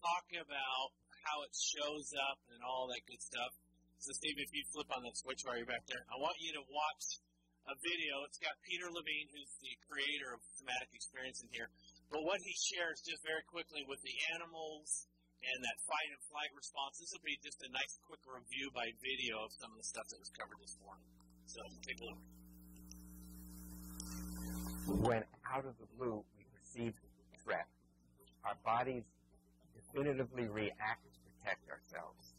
talk about how it shows up and all that good stuff. So, Steve, if you flip on that switch while you're back there, I want you to watch a video. It's got Peter Levine, who's the creator of Somatic Experience, in here. But what he shares just very quickly with the animals and that fight and flight response, this will be just a nice quick review by video of some of the stuff that was covered this morning. So, take a look. When out of the blue we perceive threat, our bodies definitively react to protect ourselves.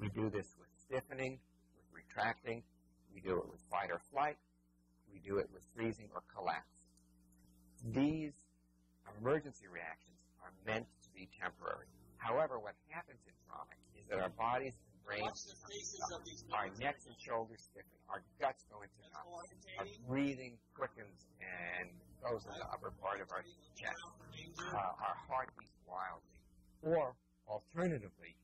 We do this with stiffening, with retracting, we do it with fight or flight, we do it with freezing or collapse. These emergency reactions are meant to be temporary. However, what happens in trauma is that our bodies and brains, our necks and shoulders stiffen, our guts go into knots, our breathing quickens and goes in the upper part of our chest. Uh, our heart beats wildly. Or, alternatively,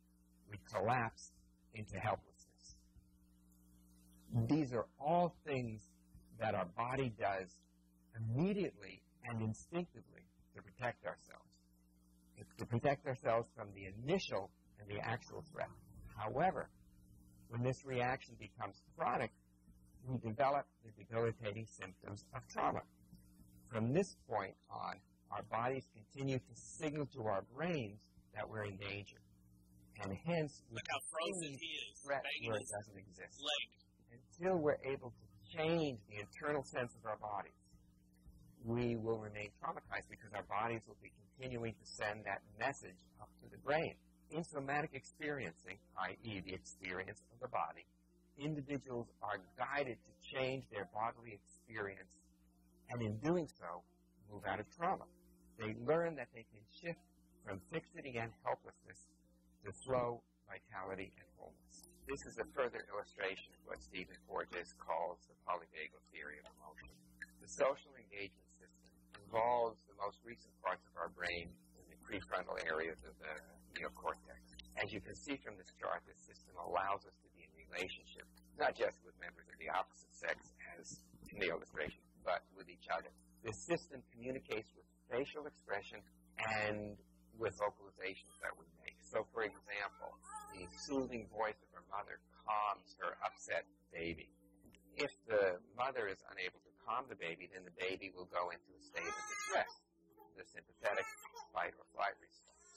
we collapse into helplessness. These are all things that our body does immediately and instinctively to protect ourselves. It's to protect ourselves from the initial and the actual threat. However, when this reaction becomes chronic, we develop the debilitating symptoms of trauma. From this point on, our bodies continue to signal to our brains that we're in danger. And hence, we Look how frozen he is. Threat where it doesn't exist. Leg. Until we're able to change the internal sense of our bodies, we will remain traumatized because our bodies will be continuing to send that message up to the brain. In somatic experiencing, i.e., the experience of the body, individuals are guided to change their bodily experience and in doing so, move out of trauma. They learn that they can shift from fixity and helplessness to flow, vitality, and wholeness. This is a further illustration of what Stephen Porges calls the polyvagal theory of emotion. The social engagement system involves the most recent parts of our brain in the prefrontal areas of the neocortex. As you can see from this chart, this system allows us to be in relationship, not just with members of the opposite sex, as in the illustration, but with each other. The system communicates with facial expression and with vocalizations that we make. So, for example, the soothing voice of her mother calms her upset baby. If the mother is unable to calm the baby, then the baby will go into a state of distress, the sympathetic fight or flight response.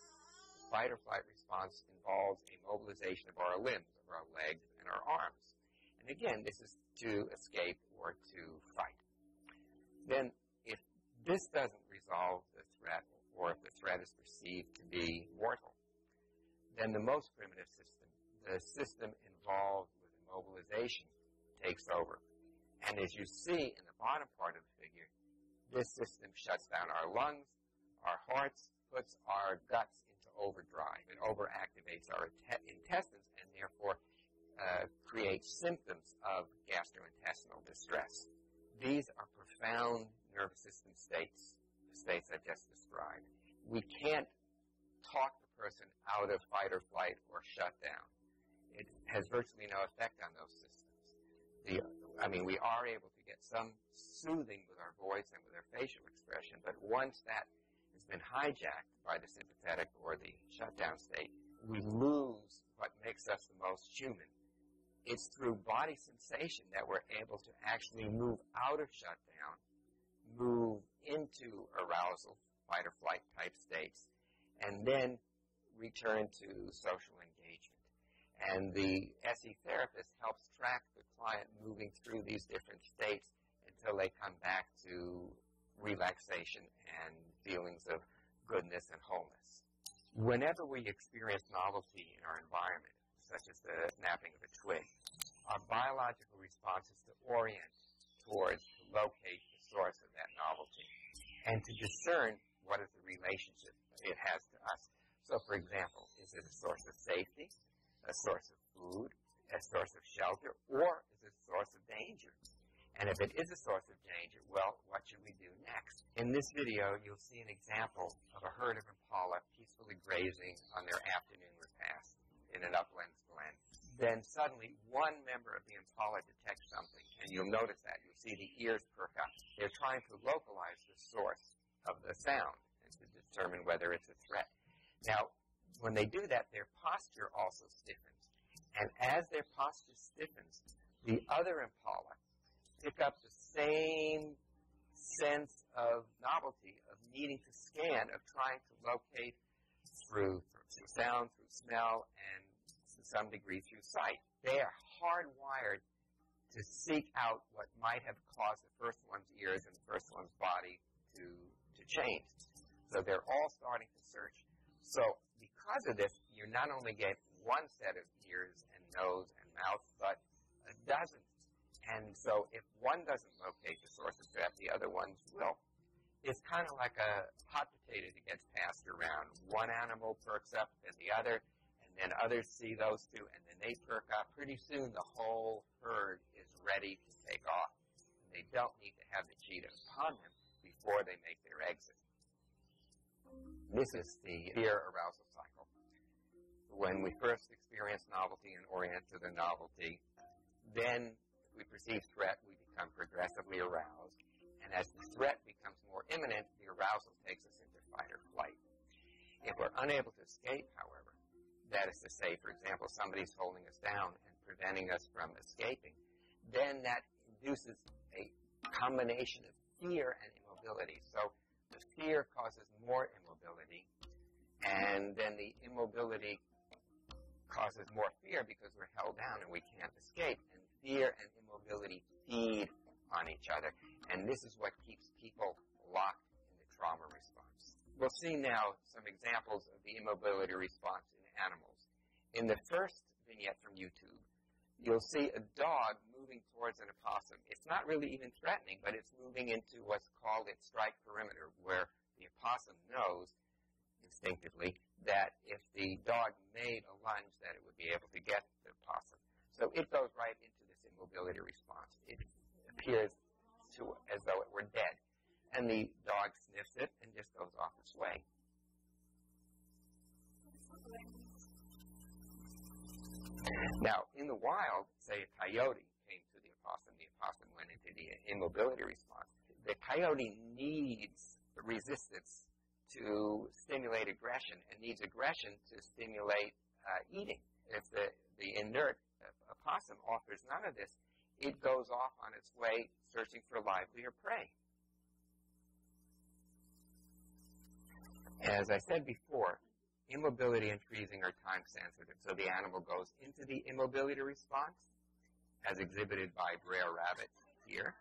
The fight or flight response involves a mobilization of our limbs, of our legs and our arms. And again, this is to escape or to fight then if this doesn't resolve the threat, or if the threat is perceived to be mortal, then the most primitive system, the system involved with immobilization, takes over. And as you see in the bottom part of the figure, this system shuts down our lungs, our hearts, puts our guts into overdrive. It overactivates our intestines and therefore uh, creates symptoms of gastrointestinal distress. These are profound nervous system states, states I've just described. We can't talk the person out of fight or flight or shut down. It has virtually no effect on those systems. The, I mean, we are able to get some soothing with our voice and with our facial expression, but once that has been hijacked by the sympathetic or the shutdown state, we lose what makes us the most human, it's through body sensation that we're able to actually move out of shutdown, move into arousal, fight or flight type states, and then return to social engagement. And the SE therapist helps track the client moving through these different states until they come back to relaxation and feelings of goodness and wholeness. Whenever we experience novelty in our environment, such as the snapping of a twig. Our biological response is to orient towards, to locate the source of that novelty, and to discern what is the relationship it has to us. So, for example, is it a source of safety, a source of food, a source of shelter, or is it a source of danger? And if it is a source of danger, well, what should we do next? In this video, you'll see an example of a herd of impala peacefully grazing on their afternoon repast in an uplands glen. Then suddenly one member of the impala detects something, and you'll notice that. You'll see the ears perk up. They're trying to localize the source of the sound and to determine whether it's a threat. Now, when they do that, their posture also stiffens. And as their posture stiffens, the other impala pick up the same sense of novelty, of needing to scan, of trying to locate through, through sound, through smell, and some degree through sight. They are hardwired to seek out what might have caused the first one's ears and the first one's body to, to change. So they're all starting to search. So because of this, you not only get one set of ears and nose and mouth, but a dozen. And so if one doesn't locate the source of threat, the other ones will. It's kind of like a hot potato that gets passed around. One animal perks up, then the other, then others see those two, and then they perk up. Pretty soon the whole herd is ready to take off. And they don't need to have the cheetah upon them before they make their exit. This is the fear arousal cycle. When we first experience novelty and orient to the novelty, then we perceive threat, we become progressively aroused. And as the threat becomes more imminent, the arousal takes us into fight or flight. If we're unable to escape, however, that is to say, for example, somebody's holding us down and preventing us from escaping, then that induces a combination of fear and immobility. So the fear causes more immobility, and then the immobility causes more fear because we're held down and we can't escape. And fear and immobility feed on each other, and this is what keeps people locked in the trauma response. We'll see now some examples of the immobility response animals. In the first vignette from YouTube, you'll see a dog moving towards an opossum. It's not really even threatening, but it's moving into what's called its strike perimeter, where the opossum knows instinctively that if the dog made a lunge, that it would be able to get the opossum. So it goes right into this immobility response. It appears to as though it were dead, and the dog sniffs it and just goes off its way. Now, in the wild, say a coyote came to the opossum, the opossum went into the immobility response. The coyote needs resistance to stimulate aggression and needs aggression to stimulate uh, eating. If the, the inert opossum offers none of this, it goes off on its way searching for livelier prey. As I said before, immobility and freezing are time sensitive. So the animal goes into the immobility response, as exhibited by Brer Rabbit here.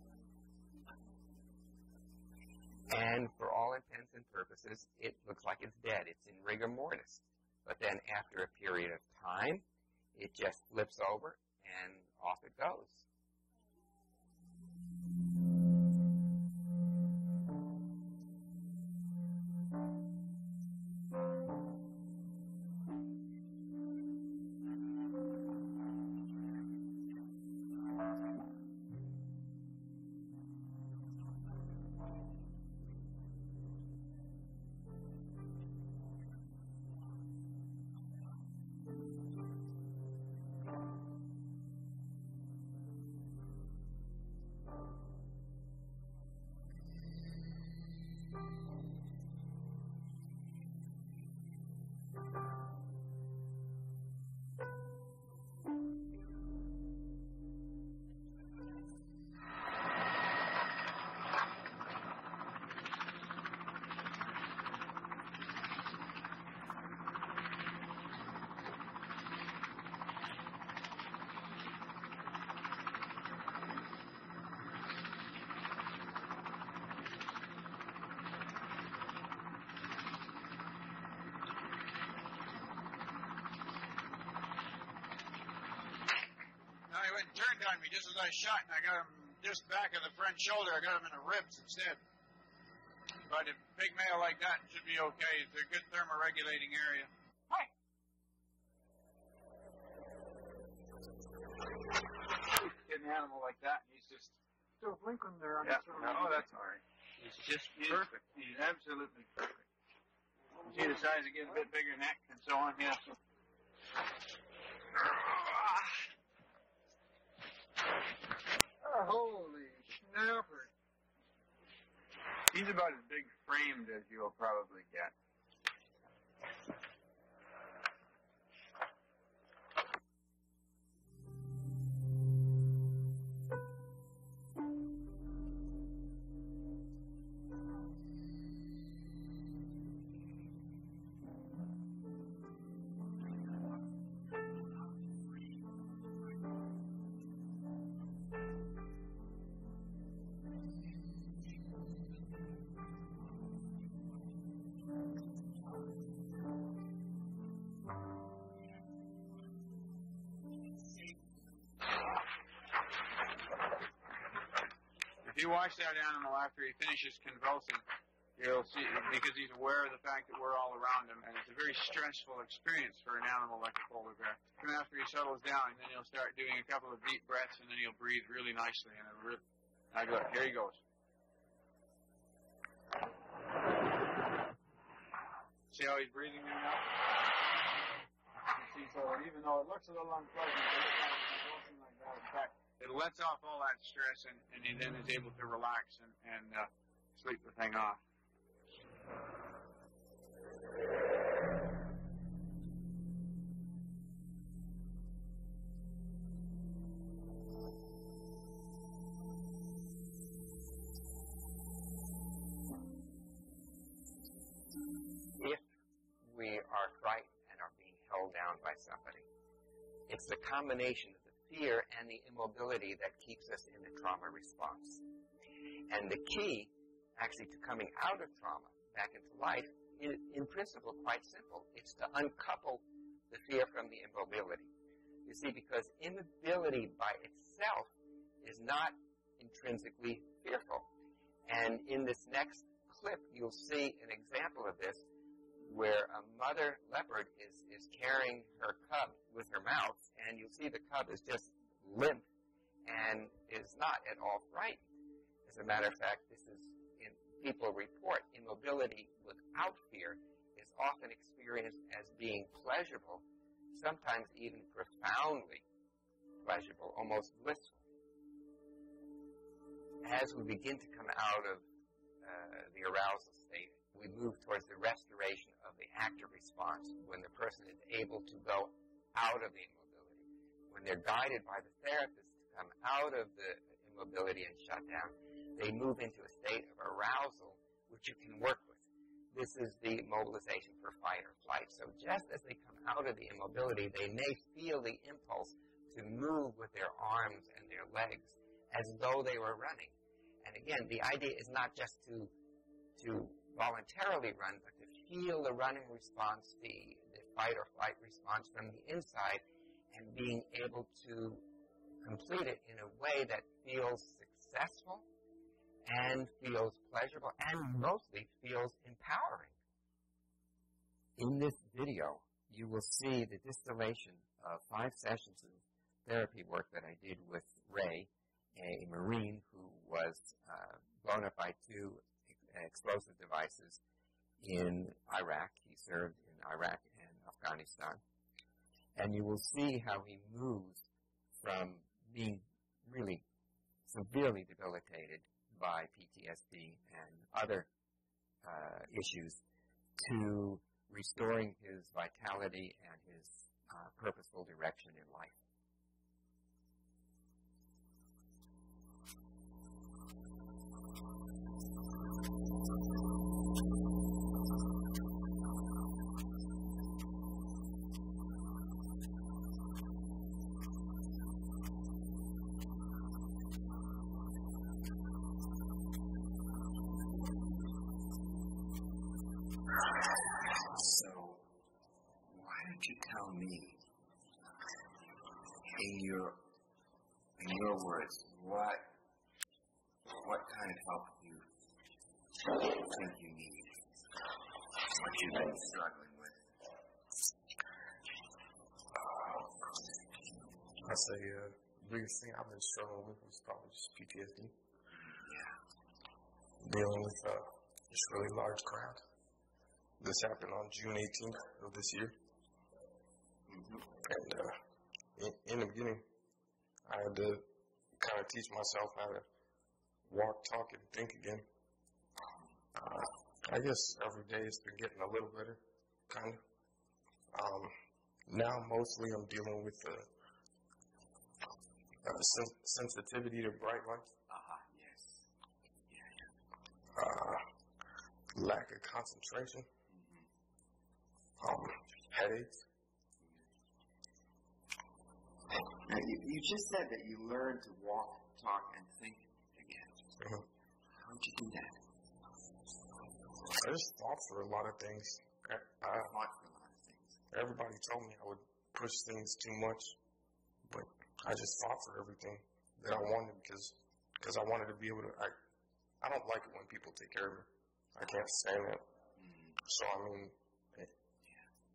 And for all intents and purposes, it looks like it's dead. It's in rigor mortis. But then after a period of time, it just flips over and off it goes. Turned on me just as I shot, and I got him just back of the front shoulder. I got him in the ribs instead. But a big male like that should be okay. It's a good thermoregulating area. Get an animal like that, and he's just Still blinking there on yeah. his own. No, that's all right. It's just He's, perfect. He's absolutely perfect. You see the size of getting a bit bigger neck and so on, yeah. So. Holy snapper. He's about as big framed as you'll probably get. Watch that animal after he finishes convulsing, you'll see because he's aware of the fact that we're all around him, and it's a very stressful experience for an animal like a polar bear. And after he settles down, and then he'll start doing a couple of deep breaths, and then he'll breathe really nicely. And it'll re- I go, here he goes. See how he's breathing now? See, so even though it looks a little unpleasant, like it's like that. It lets off all that stress, and, and he then is able to relax and, and uh, sleep the thing off. If we are frightened and are being held down by somebody, it's the combination fear and the immobility that keeps us in the trauma response. And the key, actually, to coming out of trauma back into life, is, in principle, quite simple. It's to uncouple the fear from the immobility. You see, because immobility by itself is not intrinsically fearful. And in this next clip, you'll see an example of this where a mother leopard is, is carrying her cub with her mouth, and you'll see the cub is just limp and is not at all frightened. As a matter of fact, this is in people report immobility without fear is often experienced as being pleasurable, sometimes even profoundly pleasurable, almost blissful. As we begin to come out of uh, the arousal state, we move towards the restoration the active response when the person is able to go out of the immobility. When they're guided by the therapist to come out of the immobility and shut down, they move into a state of arousal which you can work with. This is the mobilization for fight or flight. So just as they come out of the immobility, they may feel the impulse to move with their arms and their legs as though they were running. And again, the idea is not just to to voluntarily run, but feel the running response, the, the fight or flight response from the inside, and being able to complete it in a way that feels successful and feels pleasurable and mostly feels empowering. In this video, you will see the distillation of five sessions of therapy work that I did with Ray, a Marine who was uh, blown up by two explosive devices in Iraq. He served in Iraq and Afghanistan. And you will see how he moves from being really severely debilitated by PTSD and other uh, issues to restoring his vitality and his uh, purposeful direction in life. Struggling with? I say uh, biggest thing I've been struggling with was probably just PTSD. Yeah. Dealing with uh, this really large crowd. this happened on June 18th of this year. And uh, in, in the beginning, I had to kind of teach myself how to walk, talk, and think again. Uh, I guess every day it's been getting a little better, kind of. Um, now mostly I'm dealing with the uh, sen- sensitivity to bright lights, Uh-huh, yes. uh, lack of concentration, um, headaches. Now, you, you just said that you learned to walk, talk, and think again. Mhm. How'd you do that? I just fought for a lot of things. I, fought for a lot of things. everybody told me I would push things too much, but I just fought for everything that I wanted because because I wanted to be able to. I I don't like it when people take care of me. I can't stand it. Mm, So I mean,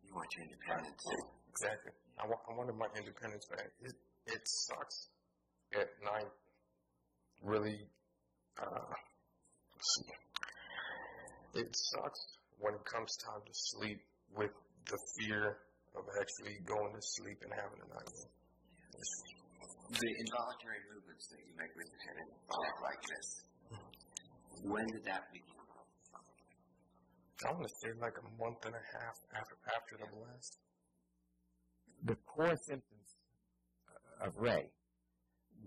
you want your independence. exactly. I, wa- I wanted my independence back. It it sucks at night. Really, uh, it sucks when it comes time to sleep with the fear of actually going to sleep and having a nightmare. The involuntary movements that you make with your head like this. When did that begin? I want to say like a month and a half after after the blast. the core symptoms uh, of Ray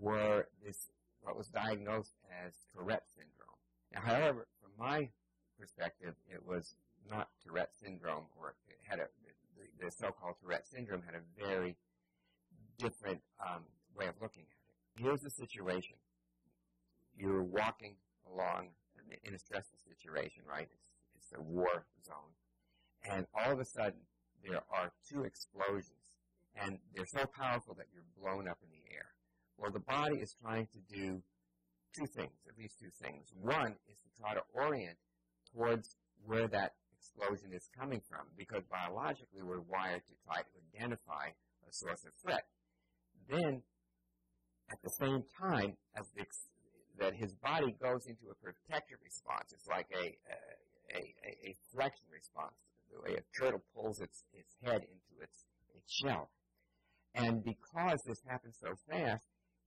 were this what was diagnosed as Tourette syndrome. Now, however, from my perspective, it was not Tourette syndrome, or it had a the, the so-called Tourette syndrome had a very different um, way of looking at it. Here's the situation: you're walking along in- a stressful situation, right? It's, it's a war zone, and all of a sudden there are two explosions and they're so powerful that you're blown up in the air. Well, the body is trying to do two things, at least two things. One is to try to orient towards where that explosion is coming from, because biologically we're wired to try to identify a source of threat. Then, at the same time as the, that his body goes into a protective response, it's like a, a, a, a flexion response, the way a turtle pulls its, its head into its, its shell. And because this happened so fast,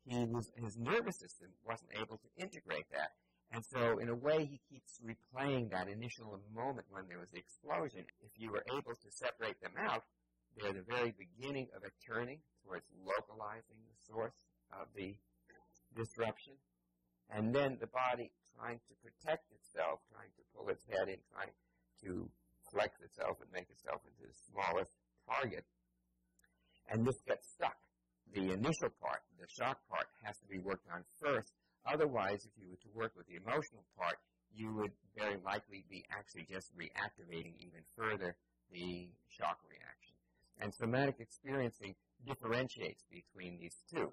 he was his nervous system wasn't able to integrate that. And so in a way he keeps replaying that initial moment when there was the explosion. If you were able to separate them out, they're the very beginning of a turning towards localizing the source of the disruption. And then the body trying to protect itself, trying to pull its head in, trying to flex itself and make itself into the smallest target and this gets stuck. The initial part, the shock part, has to be worked on first. Otherwise, if you were to work with the emotional part, you would very likely be actually just reactivating even further the shock reaction. And somatic experiencing differentiates between these two.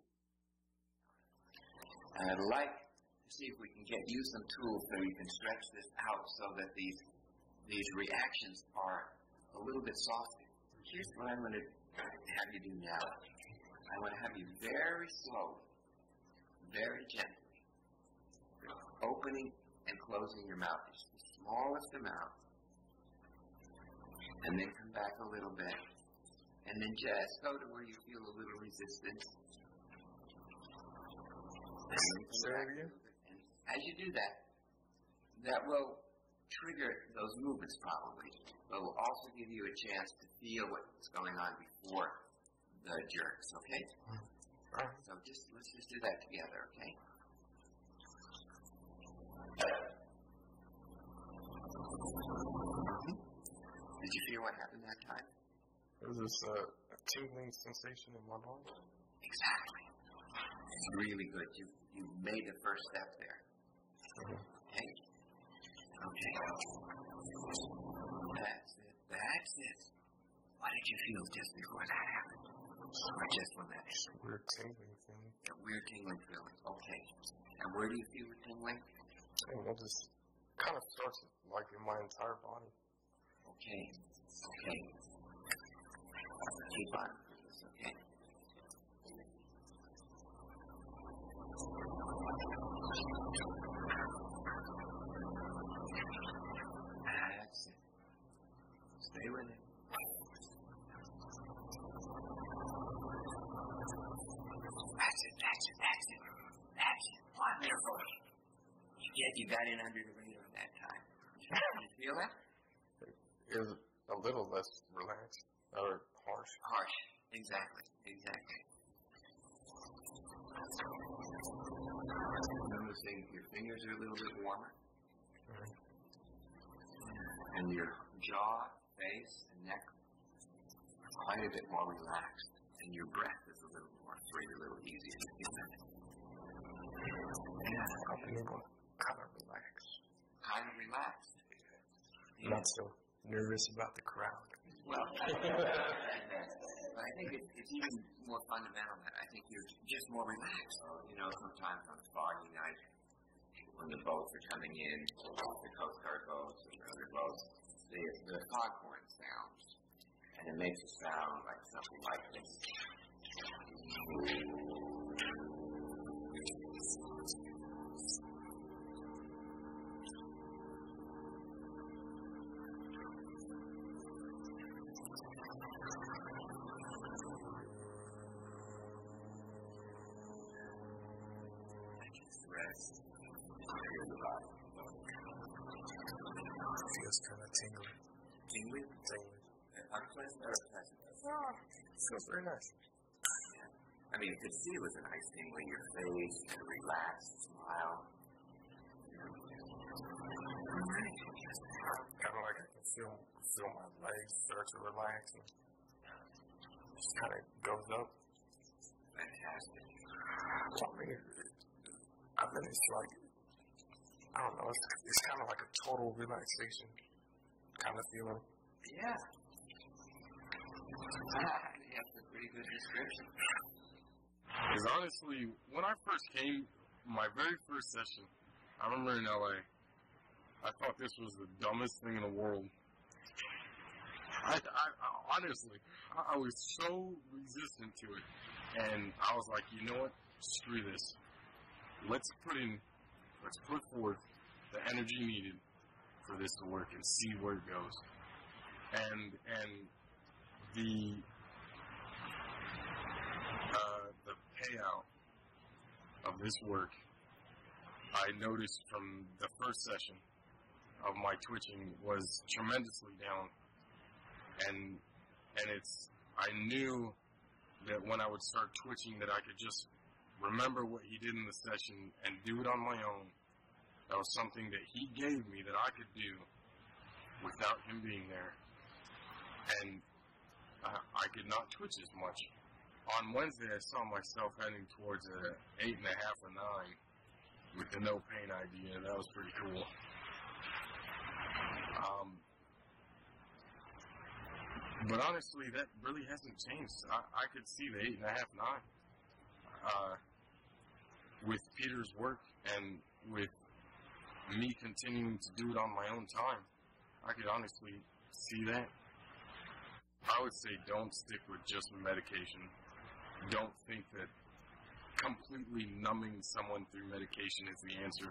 And I'd like to see if we can get you some tools so you can stretch this out so that these these reactions are a little bit softer. Here's what I'm going to have you do now. I want to have you very slowly, very gently, opening and closing your mouth, just the smallest amount, and then come back a little bit, and then just go to where you feel a little resistance. And then come Say that back a again? little bit. And as you do that, that will trigger those movements probably, but will also give you a chance to feel what's going on before the jerks, okay? Mm-hmm. So just let's just do that together, okay? What happened that time? There's this uh, a tingling sensation in my body. Exactly. It's really good. You you made the first step there. Mhm. Okay. Okay. That's it. That's it. What did you feel just before that happened? Or just when that happened? Weird tingling feeling. A weird tingling feeling. Okay. And where do you feel the tingling? And it just kind of starts like in my entire body. Okay. Okay. Keep on? That's it. That's it, that's it, that's it. That's it. Wonderful. You get you got in under the radar that time. Did you feel that? Was a little less relaxed or harsh. Harsh. Exactly. Exactly. Noticing your fingers are a little bit warmer. Mm-hmm. And your jaw, face, and neck quite a bit more relaxed. And your breath is a little more free, a little easier to feel that. Yeah. I'm able to kind of relax. Kind of relaxed. Not so nervous about the crowd. Well, I think it, it's even more fundamental that. I think you're just more relaxed. You know, sometimes on foggy night, when the boats are coming in, the Coast Guard boats and the other boats, the, the foghorn sounds. And it makes a sound like something like this. Feels kind of tingly. Tingly? Tingly. Unpleasant or pleasant? Feels very nice. I mean, you could see it was a nice tingling your face, a relaxed smile. Kind of like I can feel feel my legs start to relax and just kind of goes up. Fantastic. I mean, I mean, it's like I don't know. It's, it's kind of like a total relaxation kind of feeling. Yeah. Ah, that's a pretty good description. Because honestly, when I first came, my very first session, I remember in LA, I thought this was the dumbest thing in the world. I, I, I honestly, I, I was so resistant to it, and I was like, you know what? Screw this. Let's put in, let's put forth the energy needed for this to work and see where it goes. And and the uh, the payout of this work, I noticed from the first session of my twitching was tremendously down, and and it's I knew that when I would start twitching that I could just remember what he did in the session and do it on my own. That was something that he gave me that I could do without him being there, and I could not twitch as much on Wednesday, I saw myself heading towards an eight and a half or nine with the no pain idea. That was pretty cool. Um, but honestly, that really hasn't changed. I, I could see the eight and a half, nine. Uh, with Peter's work and with me continuing to do it on my own time, I could honestly see that. I would say don't stick with just medication don't think that completely numbing someone through medication is the answer.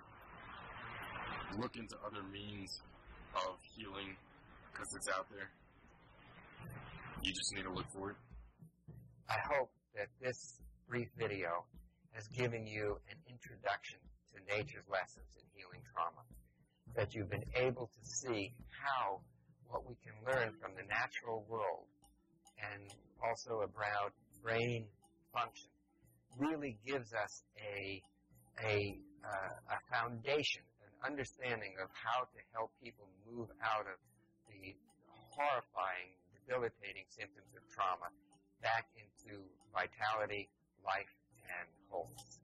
Look into other means of healing because it's out there. You just need to look for it. I hope that this brief video has given you an introduction to nature's lessons in healing trauma. That you've been able to see how what we can learn from the natural world and also about brain function really gives us a a uh, a foundation, an understanding of how to help people move out of the horrifying, debilitating symptoms of trauma back into vitality, life, and wholeness.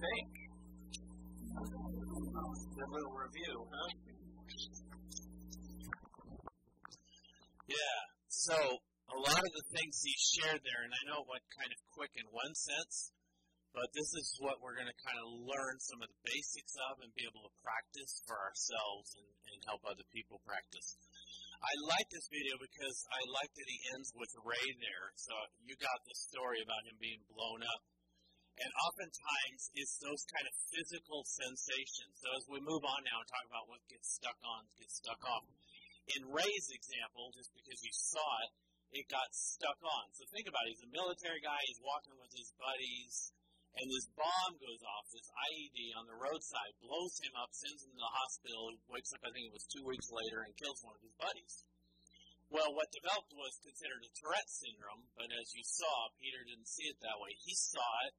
Think? A little review, huh? Yeah, so a lot of the things he shared there, and I know it went kind of quick in one sense, But this is what we're going to kind of learn some of the basics of and be able to practice for ourselves and, and help other people practice. I like this video because I like that he ends with Ray there. So you got the story about him being blown up. And oftentimes it's those kind of physical sensations. So as we move on now and talk about what gets stuck on, gets stuck off. In Ray's example, just because you saw it, it got stuck on. So think about it. He's a military guy. He's walking with his buddies and this bomb goes off, this IED on the roadside, blows him up, sends him to the hospital, He wakes up, I think it was two weeks later, and kills one of his buddies. Well, what developed was considered a Tourette syndrome, but as you saw, Peter didn't see it that way. He saw it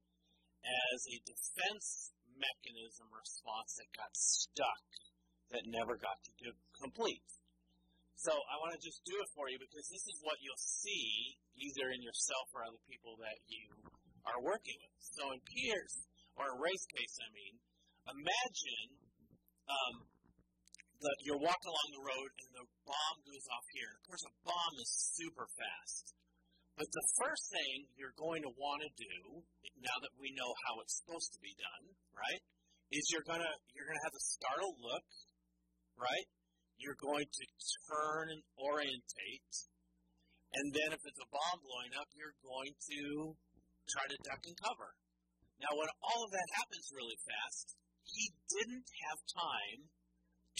as a defense mechanism response that got stuck, that never got to complete. So I want to just do it for you because this is what you'll see either in yourself or other people that you are working with. So in Pierce, or in Ray's case, I mean, imagine um, that you're walking along the road and the bomb goes off here. Of course, a bomb is super fast. But the first thing you're going to want to do, now that we know how it's supposed to be done, right, is you're gonna you're gonna have a startled look, right? You're going to turn and orientate, and then if it's a bomb blowing up, you're going to try to duck and cover. Now, when all of that happens really fast, he didn't have time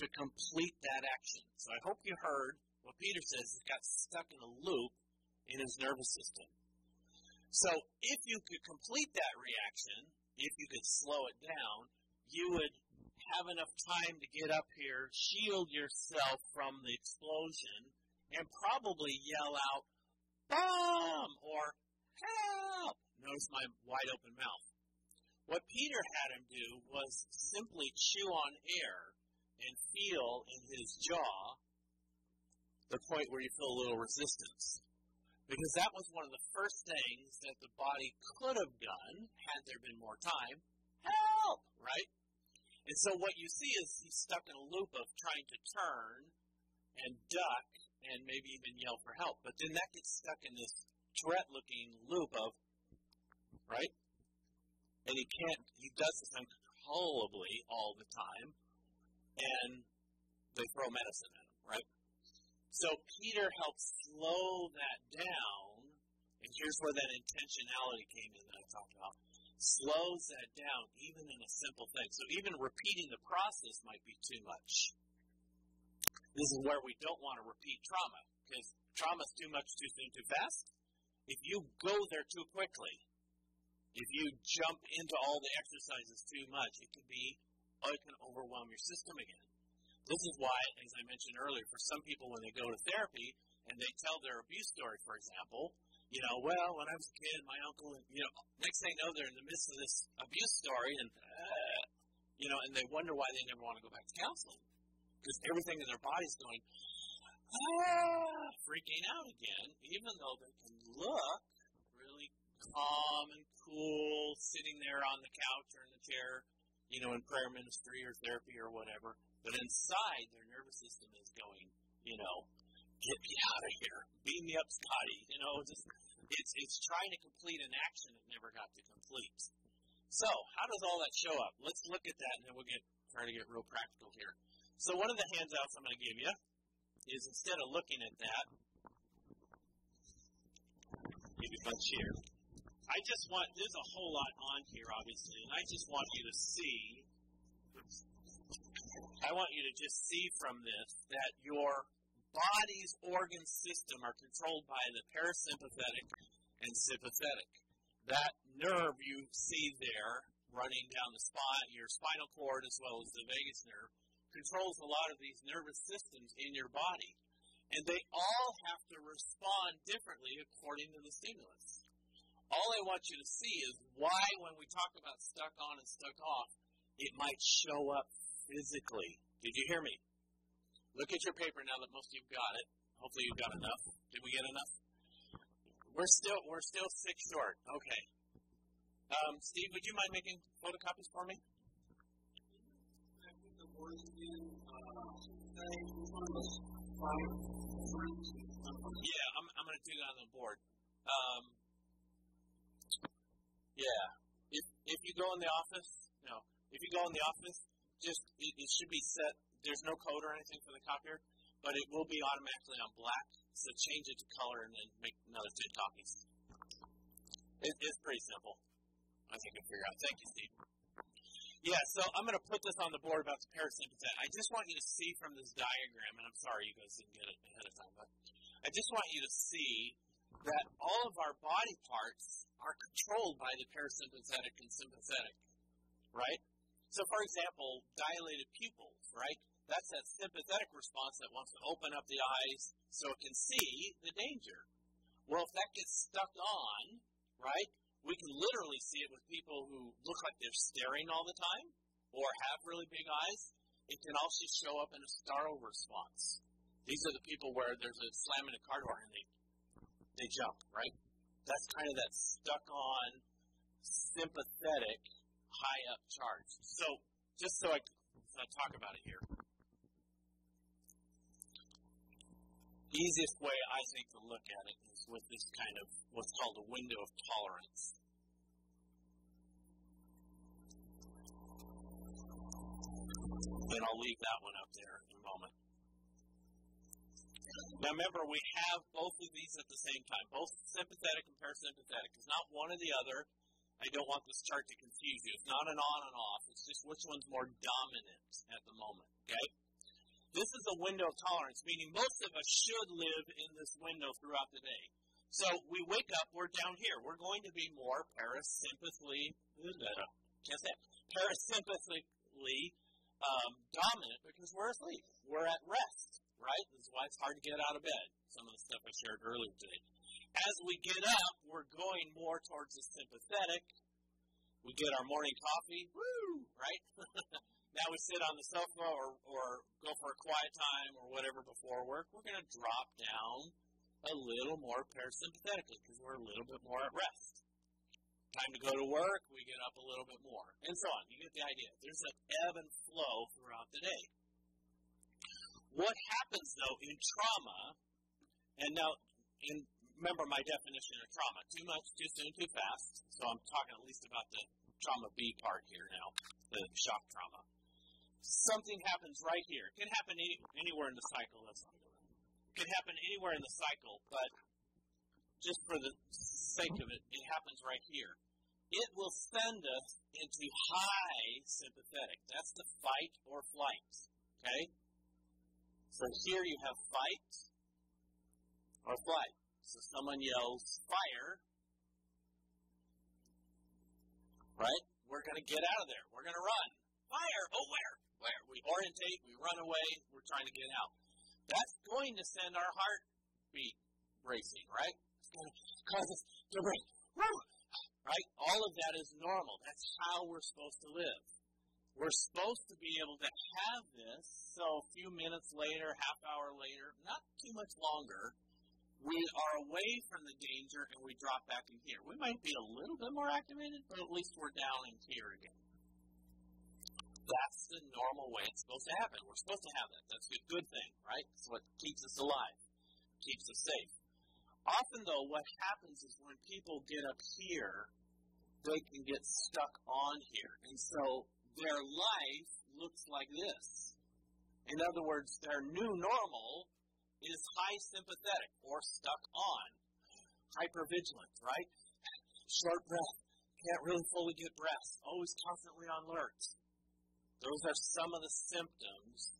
to complete that action. So I hope you heard what Peter says. He got stuck in a loop in his nervous system. So if you could complete that reaction, if you could slow it down, you would have enough time to get up here, shield yourself from the explosion, and probably yell out, bomb, or help, Notice my wide open mouth. What Peter had him do was simply chew on air and feel in his jaw the point where you feel a little resistance. Because that was one of the first things that the body could have done had there been more time. Help! Right? And so what you see is he's stuck in a loop of trying to turn and duck and maybe even yell for help. But then that gets stuck in this Tourette looking loop of right? And he can't, he does this uncontrollably all the time, and they throw medicine at him, right? So Peter helps slow that down, and here's where that intentionality came in that I talked about. Slows that down, even in a simple thing. So even repeating the process might be too much. This is where we don't want to repeat trauma, because trauma is too much too soon, too fast. If you go there too quickly, if you jump into all the exercises too much, it can be, oh, it can overwhelm your system again. This is why, as I mentioned earlier, for some people when they go to therapy and they tell their abuse story, for example, you know, well, when I was a kid, my uncle, you know, next thing you know, they're in the midst of this abuse story and, uh, you know, and they wonder why they never want to go back to counseling. Because everything in their body's going, ah, freaking out again, even though they can look really calm and cool, sitting there on the couch or in the chair, you know, in prayer ministry or therapy or whatever. But inside, their nervous system is going, you know, get me out of here, beam me up, Scotty. You know, just it's it's trying to complete an action it never got to complete. So, how does all that show up? Let's look at that, and then we'll get try to get real practical here. So, one of the handouts I'm going to give you is instead of looking at that, give you here. I just want, there's a whole lot on here, obviously, and I just want you to see, I want you to just see from this that your body's organ system are controlled by the parasympathetic and sympathetic. That nerve you see there running down the spine, your spinal cord as well as the vagus nerve, controls a lot of these nervous systems in your body. And they all have to respond differently according to the stimulus. All I want you to see is why, when we talk about stuck on and stuck off, it might show up physically. Did you hear me? Look at your paper now that most of you've got it. Hopefully you've got enough. Did we get enough? We're still we're still six short. Okay. Um, Steve, would you mind making photocopies for me? Yeah, I'm, I'm going to do that on the board. Um, yeah. If If you go in the office, no. If you go in the office, just it, it should be set. There's no code or anything for the copier, but it will be automatically on black. So change it to color and then make another ten copies. It, it's pretty simple. I think you can figure out. Thank you, Steve. Yeah, so I'm going to put this on the board about the parasympathetic. I just want you to see from this diagram, and I'm sorry you guys didn't get it ahead of time, but I just want you to see that all of our body parts are controlled by the parasympathetic and sympathetic, right? So, for example, dilated pupils, right? That's that sympathetic response that wants to open up the eyes so it can see the danger. Well, if that gets stuck on, right, we can literally see it with people who look like they're staring all the time or have really big eyes. It can also show up in a startle response. These are the people where there's a slam in a car door and they they jump, right? That's kind of that stuck on sympathetic high up charge. So just so I, so I talk about it here. Easiest way I think to look at it is with this kind of what's called a window of tolerance. And I'll leave that one up there in a moment. Now remember, we have both of these at the same time, both sympathetic and parasympathetic. It's not one or the other. I don't want this chart to confuse you. It's not an on and off. It's just which one's more dominant at the moment. Okay? This is a window of tolerance, meaning most of us should live in this window throughout the day. So we wake up, we're down here. We're going to be more parasympathically, can't say it, parasympathically um, dominant because we're asleep. We're at rest, right? This is why it's hard to get out of bed. Some of the stuff I shared earlier today. As we get up, we're going more towards the sympathetic. We get our morning coffee, woo, right? now we sit on the sofa or, or go for a quiet time or whatever before work. We're going to drop down a little more parasympathetically because we're a little bit more at rest. Time to go to work, we get up a little bit more, and so on. You get the idea. There's an ebb and flow throughout the day. What happens though in trauma, and now in remember my definition of trauma. Too much, too soon, too fast. So I'm talking at least about the trauma B part here now, the shock trauma. Something happens right here. It can happen any, anywhere in the cycle. It can happen anywhere in the cycle, but just for the sake of it, it happens right here. It will send us into high sympathetic. That's the fight or flight. Okay? So here you have fight or flight. So someone yells, fire, right? We're going to get out of there. We're going to run. Fire! Oh, where? Where? We orientate, we run away, we're trying to get out. That's going to send our heartbeat racing, right? It's going to cause us to race. Right? All of that is normal. That's how we're supposed to live. We're supposed to be able to have this, so a few minutes later, half hour later, not too much longer, we are away from the danger and we drop back in here. We might be a little bit more activated, but at least we're down in here again. That's the normal way it's supposed to happen. We're supposed to have that. That's a good thing, right? It's what keeps us alive, keeps us safe. Often, though, what happens is when people get up here, they can get stuck on here. And so their life looks like this. In other words, their new normal is high sympathetic or stuck on. Hypervigilance, right? Short breath. Can't really fully get breath. Always constantly on alert. Those are some of the symptoms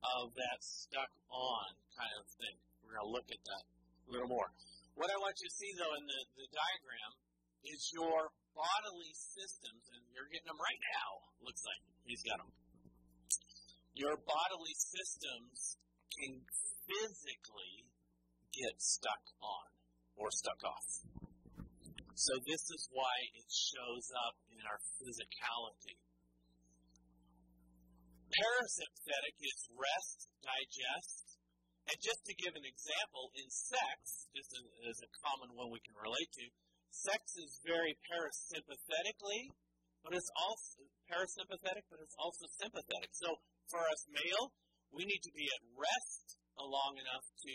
of that stuck on kind of thing. We're going to look at that a little more. What I want you to see, though, in the, the diagram is your bodily systems, and you're getting them right now, looks like. He's got them. Your bodily systems can physically get stuck on or stuck off. So this is why it shows up in our physicality. Parasympathetic is rest, digest, and just to give an example, in sex, just as a common one we can relate to, sex is very parasympathetically, but it's also parasympathetic, but it's also sympathetic. So for us male, we need to be at rest long enough to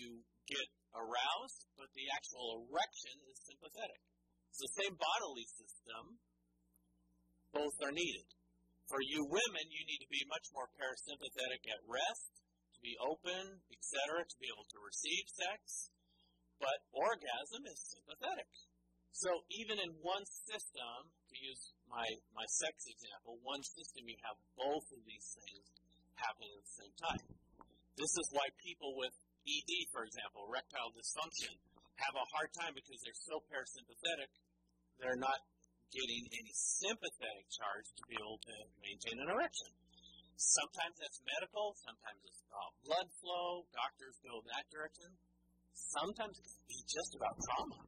get aroused, but the actual erection is sympathetic. It's the same bodily system, both are needed. For you women, you need to be much more parasympathetic at rest, to be open, etc., to be able to receive sex. But orgasm is sympathetic. So even in one system, to use my, my sex example, one system you have both of these things happening at the same time. This is why people with ED, for example, erectile dysfunction, have a hard time because they're so parasympathetic, they're not getting any sympathetic charge to be able to maintain an erection. Sometimes that's medical, sometimes it's about blood flow, doctors go that direction. Sometimes it can be just about trauma.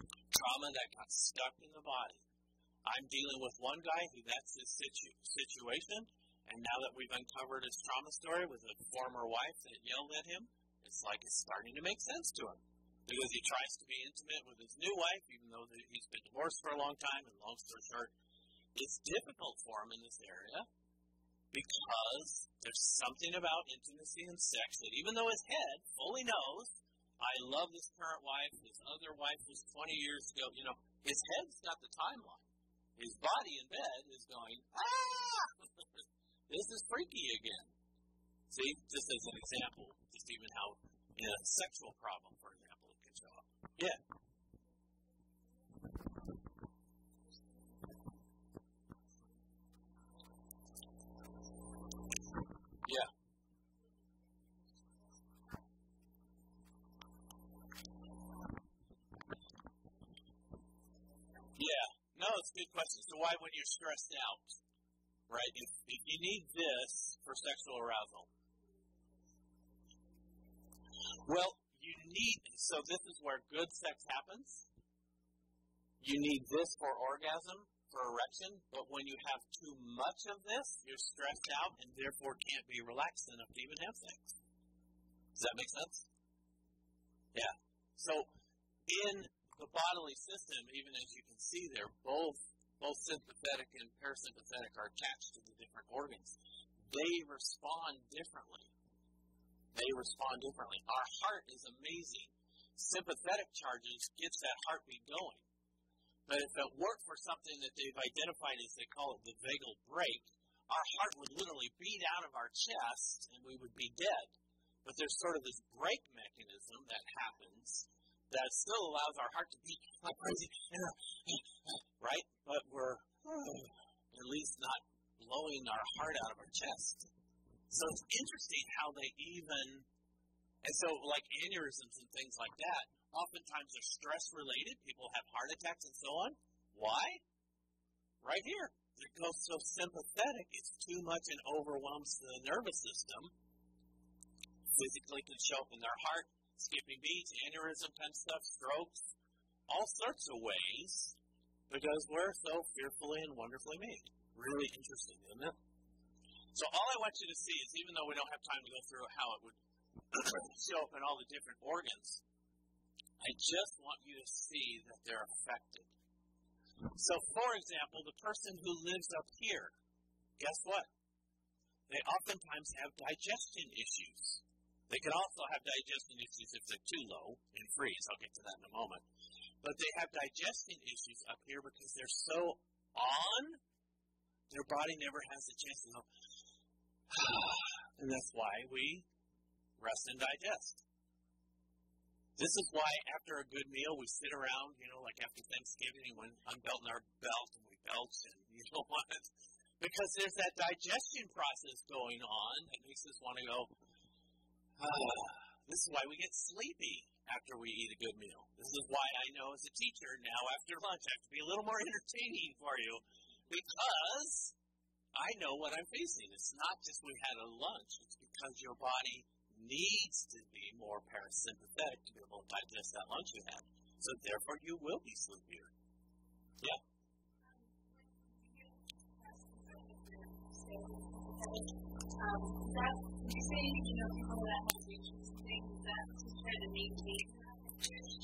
Trauma that got stuck in the body. I'm dealing with one guy who that's his situ- situation, and now that we've uncovered his trauma story with a former wife that yelled at him, it's like it's starting to make sense to him because he tries to be intimate with his new wife, even though he's been divorced for a long time. And long story short, it's difficult for him in this area because there's something about intimacy and sex that even though his head fully knows, I love this current wife, his other wife was 20 years ago, you know, his head's got the timeline. His body in bed is going, ah, this is freaky again. See, just as an example, just even how in a sexual problem, for example, it can show up. Yeah. Yeah. Yeah. No, it's a good question. So why when you're stressed out, right? If, if you need this for sexual arousal, well, you need, so this is where good sex happens. You need this for orgasm, for erection, but when you have too much of this, you're stressed out and therefore can't be relaxed enough to even have sex. Does that make sense? Yeah. So in the bodily system, even as you can see there, both both sympathetic and parasympathetic are attached to the different organs. They respond differently. They respond differently. Our heart is amazing. Sympathetic charges gets that heartbeat going. But if it weren't for something that they've identified as they call it the vagal brake, our heart would literally beat out of our chest and we would be dead. But there's sort of this brake mechanism that happens that still allows our heart to beat like crazy, right? But we're hmm, at least not blowing our heart out of our chest. So it's interesting how they even, and so like aneurysms and things like that, oftentimes are stress related. People have heart attacks and so on. Why? Right here. It goes so sympathetic, it's too much and overwhelms the nervous system. Physically can show up in their heart, skipping beats, aneurysm of stuff, strokes, all sorts of ways, because we're so fearfully and wonderfully made. Really interesting, isn't it? So all I want you to see is, even though we don't have time to go through how it would show up in all the different organs, I just want you to see that they're affected. So, for example, the person who lives up here, guess what? They oftentimes have digestion issues. They can also have digestion issues if they're too low and freeze. I'll get to that in a moment. But they have digestion issues up here because they're so on, their body never has a chance to go, and that's why we rest and digest. This is why after a good meal we sit around, you know, like after Thanksgiving when unbelting our belt and we belch and you know what? Because there's that digestion process going on that makes us want to go, ah, this is why we get sleepy after we eat a good meal. This is why I know as a teacher now after lunch I have to be a little more entertaining for you because I know what I'm facing. It's not just we had a lunch, it's because your body needs to be more parasympathetic to be able to digest that lunch you had. So therefore you will be sleepier. Yeah.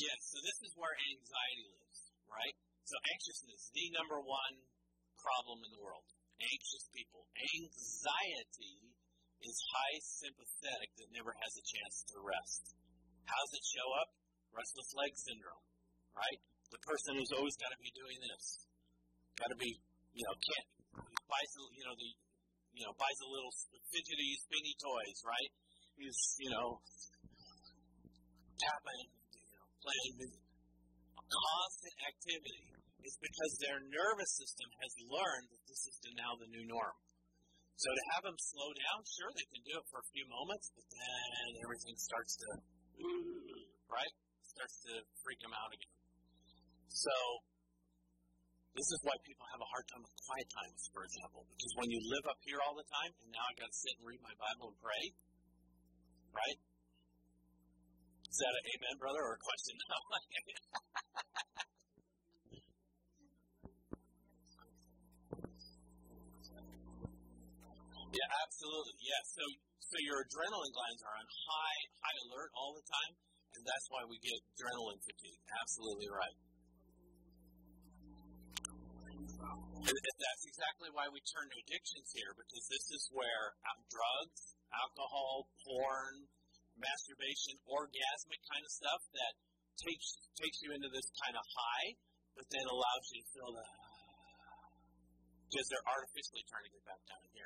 Yes, so this is where anxiety lives, right? So anxiousness, the number one problem in the world. Anxious people. Anxiety is high sympathetic that never has a chance to rest. How does it show up? Restless leg syndrome, right? The person who's always got to be doing this, got to be you know, can't you know the you know buys a little fidgety spinny toys, right? He's you know tapping, you know, playing music. Constant activity is because their nervous system has learned that this is now the new norm. So to have them slow down, sure they can do it for a few moments, but then everything starts to right starts to freak them out again. So this is why people have a hard time with quiet times, for example, because when you live up here all the time, and now I got to sit and read my Bible and pray, right? Is that an amen, brother, or a question? yeah, absolutely. Yeah. So, so your adrenaline glands are on high, high alert all the time, and that's why we get adrenaline fatigue. Absolutely right. And that's exactly why we turn to addictions here, because this is where uh, drugs, alcohol, porn, masturbation, orgasmic kind of stuff that takes takes you into this kind of high, but then allows you to feel the because they're artificially to get back down here.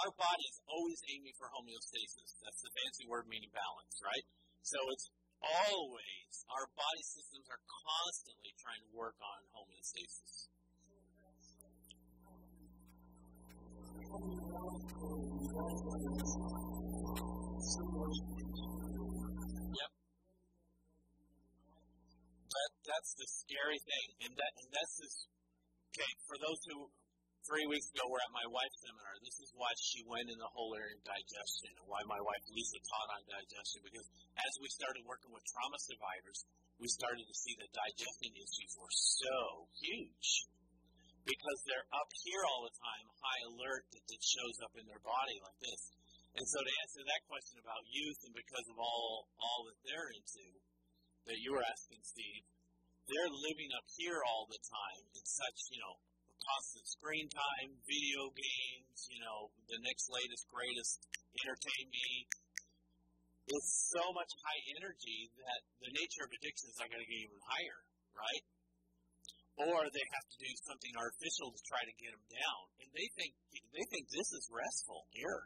Our body is always aiming for homeostasis. That's the fancy word meaning balance, right? So it's always our body systems are constantly trying to work on homeostasis. Yep. That that's the scary thing, and that and that's this. Okay, for those who three weeks ago were at my wife's seminar, this is why she went in the whole area of digestion, and why my wife Lisa taught on digestion. Because as we started working with trauma survivors, we started to see that digestion issues were so huge because they're up here all the time, high alert that it shows up in their body like this. And so to answer that question about youth and because of all all that they're into that you were asking, Steve, they're living up here all the time in such, you know, constant screen time, video games, you know, the next latest, greatest entertain me. It's so much high energy that the nature of addiction is not going to get even higher, right? Or they have to do something artificial to try to get them down, and they think they think this is restful here,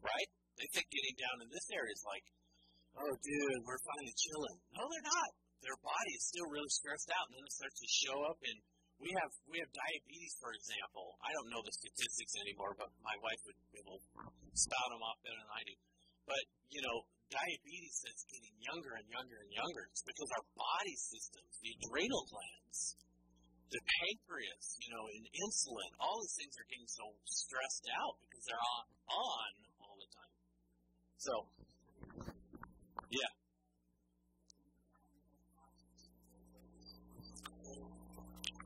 right? They think getting down in this area is like, oh, dude, we're finally chilling. No, they're not. Their body is still really stressed out, and then it starts to show up And we have we have diabetes, for example. I don't know the statistics anymore, but my wife would be able to spout them off better than I do. But you know, diabetes that's getting younger and younger and younger. It's because our body systems, the adrenal glands, the pancreas, you know, and insulin, all these things are getting so stressed out because they're on on all the time. So, yeah.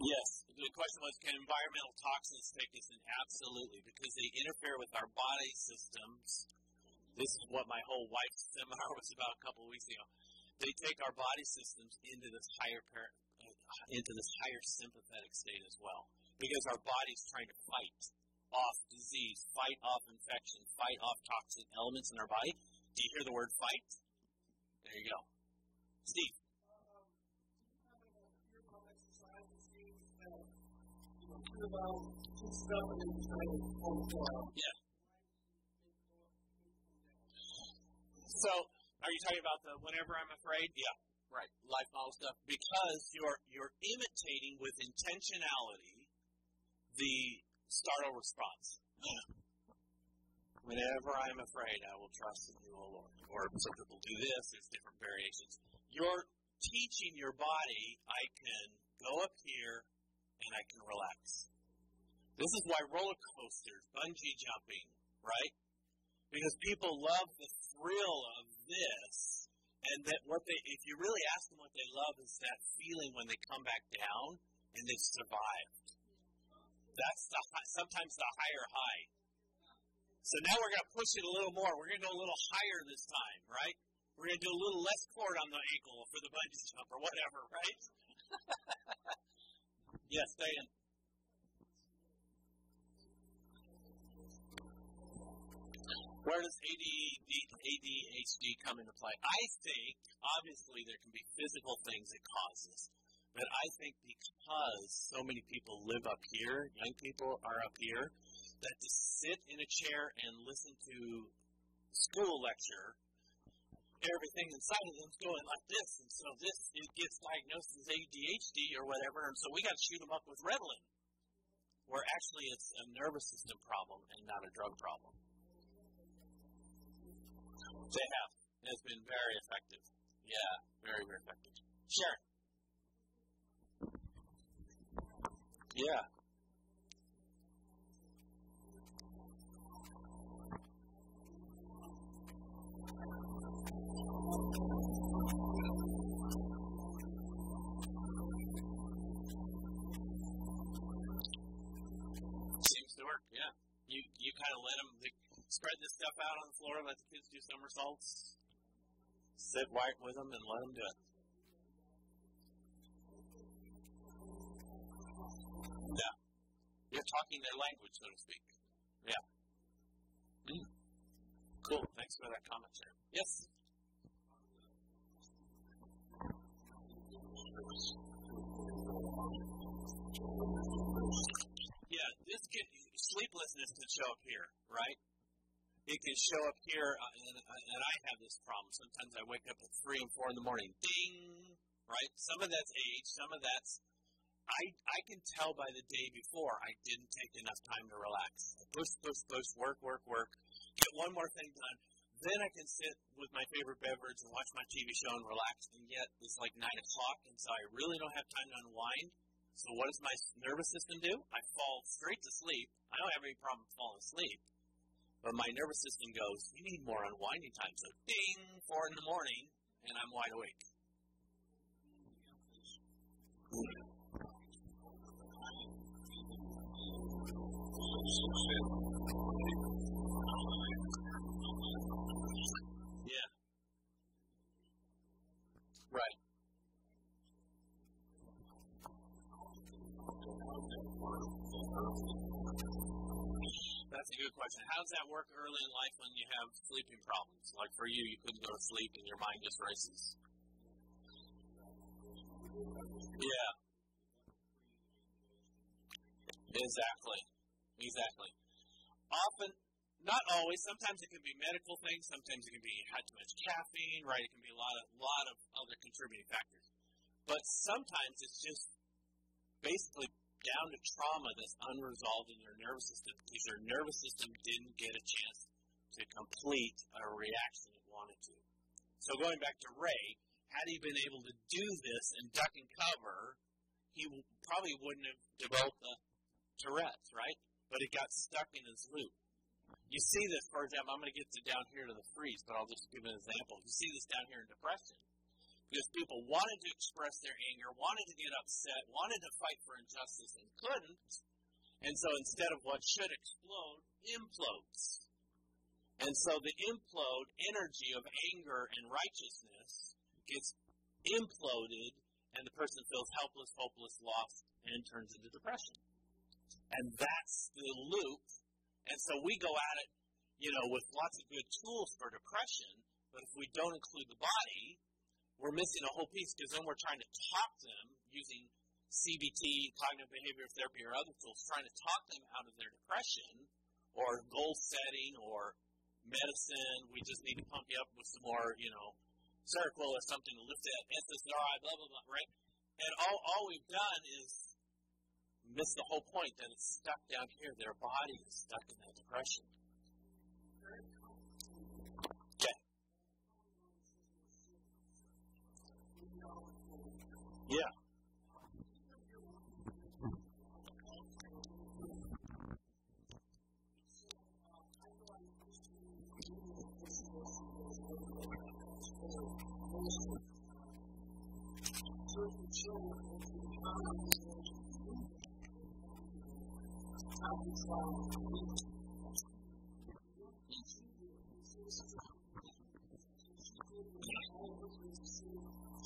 Yes. The question was, can environmental toxins take us in? Absolutely, because they interfere with our body systems. This is what my whole wife's seminar was about a couple of weeks ago. They take our body systems into this higher uh, into this higher sympathetic state as well, because our body's trying to fight off disease, fight off infection, fight off toxic elements in our body. Do you hear the word fight? There you go. Steve. Yeah. So, are you talking about the whenever I'm afraid? Yeah, right. Life model stuff because you're you're imitating with intentionality the startle response. Whenever I am afraid, I will trust in you, O Lord. Or some people do this. There's different variations. You're teaching your body, I can go up here and I can relax. This is why roller coasters, bungee jumping, right? Because people love the thrill of this, and that what they, if you really ask them what they love, is that feeling when they come back down and they've survived. That's the sometimes the higher high. So now we're going to push it a little more. We're going to go a little higher this time, right? We're going to do a little less cord on the ankle for the bungee jump or whatever, right? yes, Dan. Where does ADD, ADHD come into play? I think, obviously, there can be physical things that cause this. But I think because so many people live up here, young people are up here, that to sit in a chair and listen to school lecture, everything inside of them's going like this, and so this it gets diagnosed as ADHD or whatever, and so we got to shoot them up with Ritalin, where actually it's a nervous system problem and not a drug problem. They have. It's been very effective. Yeah, very, very effective. Sharon. Yeah. Seems to work, yeah. You you kind of let them spread this stuff out on the floor, let the kids do somersaults, sit right with them, and let them do it. Yeah, you're talking their language, so to speak. Yeah. Mm. Cool. Thanks for that comment, Sharon. Yes. Yeah, this can, sleeplessness can show up here, right? It can show up here, uh, and, and I have this problem. Sometimes I wake up at three and four in the morning, ding, right? Some of that's age, some of that's I I can tell by the day before I didn't take enough time to relax. Push, push, push, work, work, work. Get one more thing done. Then I can sit with my favorite beverage and watch my TV show and relax. And yet it's like nine o'clock, and so I really don't have time to unwind. So what does my nervous system do? I fall straight to sleep. I don't have any problem falling asleep. But my nervous system goes, you need more unwinding time. So ding, four in the morning, and I'm wide awake. Hmm. That's a good question. How does that work early in life when you have sleeping problems? Like for you, you couldn't go to sleep and your mind just races. Yeah. Exactly. Exactly. Often, not always. Sometimes it can be medical things. Sometimes it can be had too much caffeine. Right. It can be a lot of lot of other contributing factors. But sometimes it's just basically down to trauma that's unresolved in your nervous system because your nervous system didn't get a chance to complete a reaction it wanted to. So going back to Ray, had he been able to do this and duck and cover, he probably wouldn't have developed the Tourette's, right? But it got stuck in his loop. You see this, for example, I'm going to get to down here to the freeze, but I'll just give an example. You see this down here in depression. Because people wanted to express their anger, wanted to get upset, wanted to fight for injustice, and couldn't. And so instead of what should explode, implodes. And so the implode energy of anger and righteousness gets imploded, and the person feels helpless, hopeless, lost, and turns into depression. And that's the loop. And so we go at it, you know, with lots of good tools for depression, but if we don't include the body, we're missing a whole piece because then we're trying to talk them using CBT, cognitive behavioral therapy, or other tools, trying to talk them out of their depression or goal setting or medicine. We just need to pump you up with some more, you know, Seroquel or something to lift that SSRI, blah, blah, blah, right? And all, all we've done is miss the whole point that it's stuck down here. Their body is stuck in that depression. Yeah.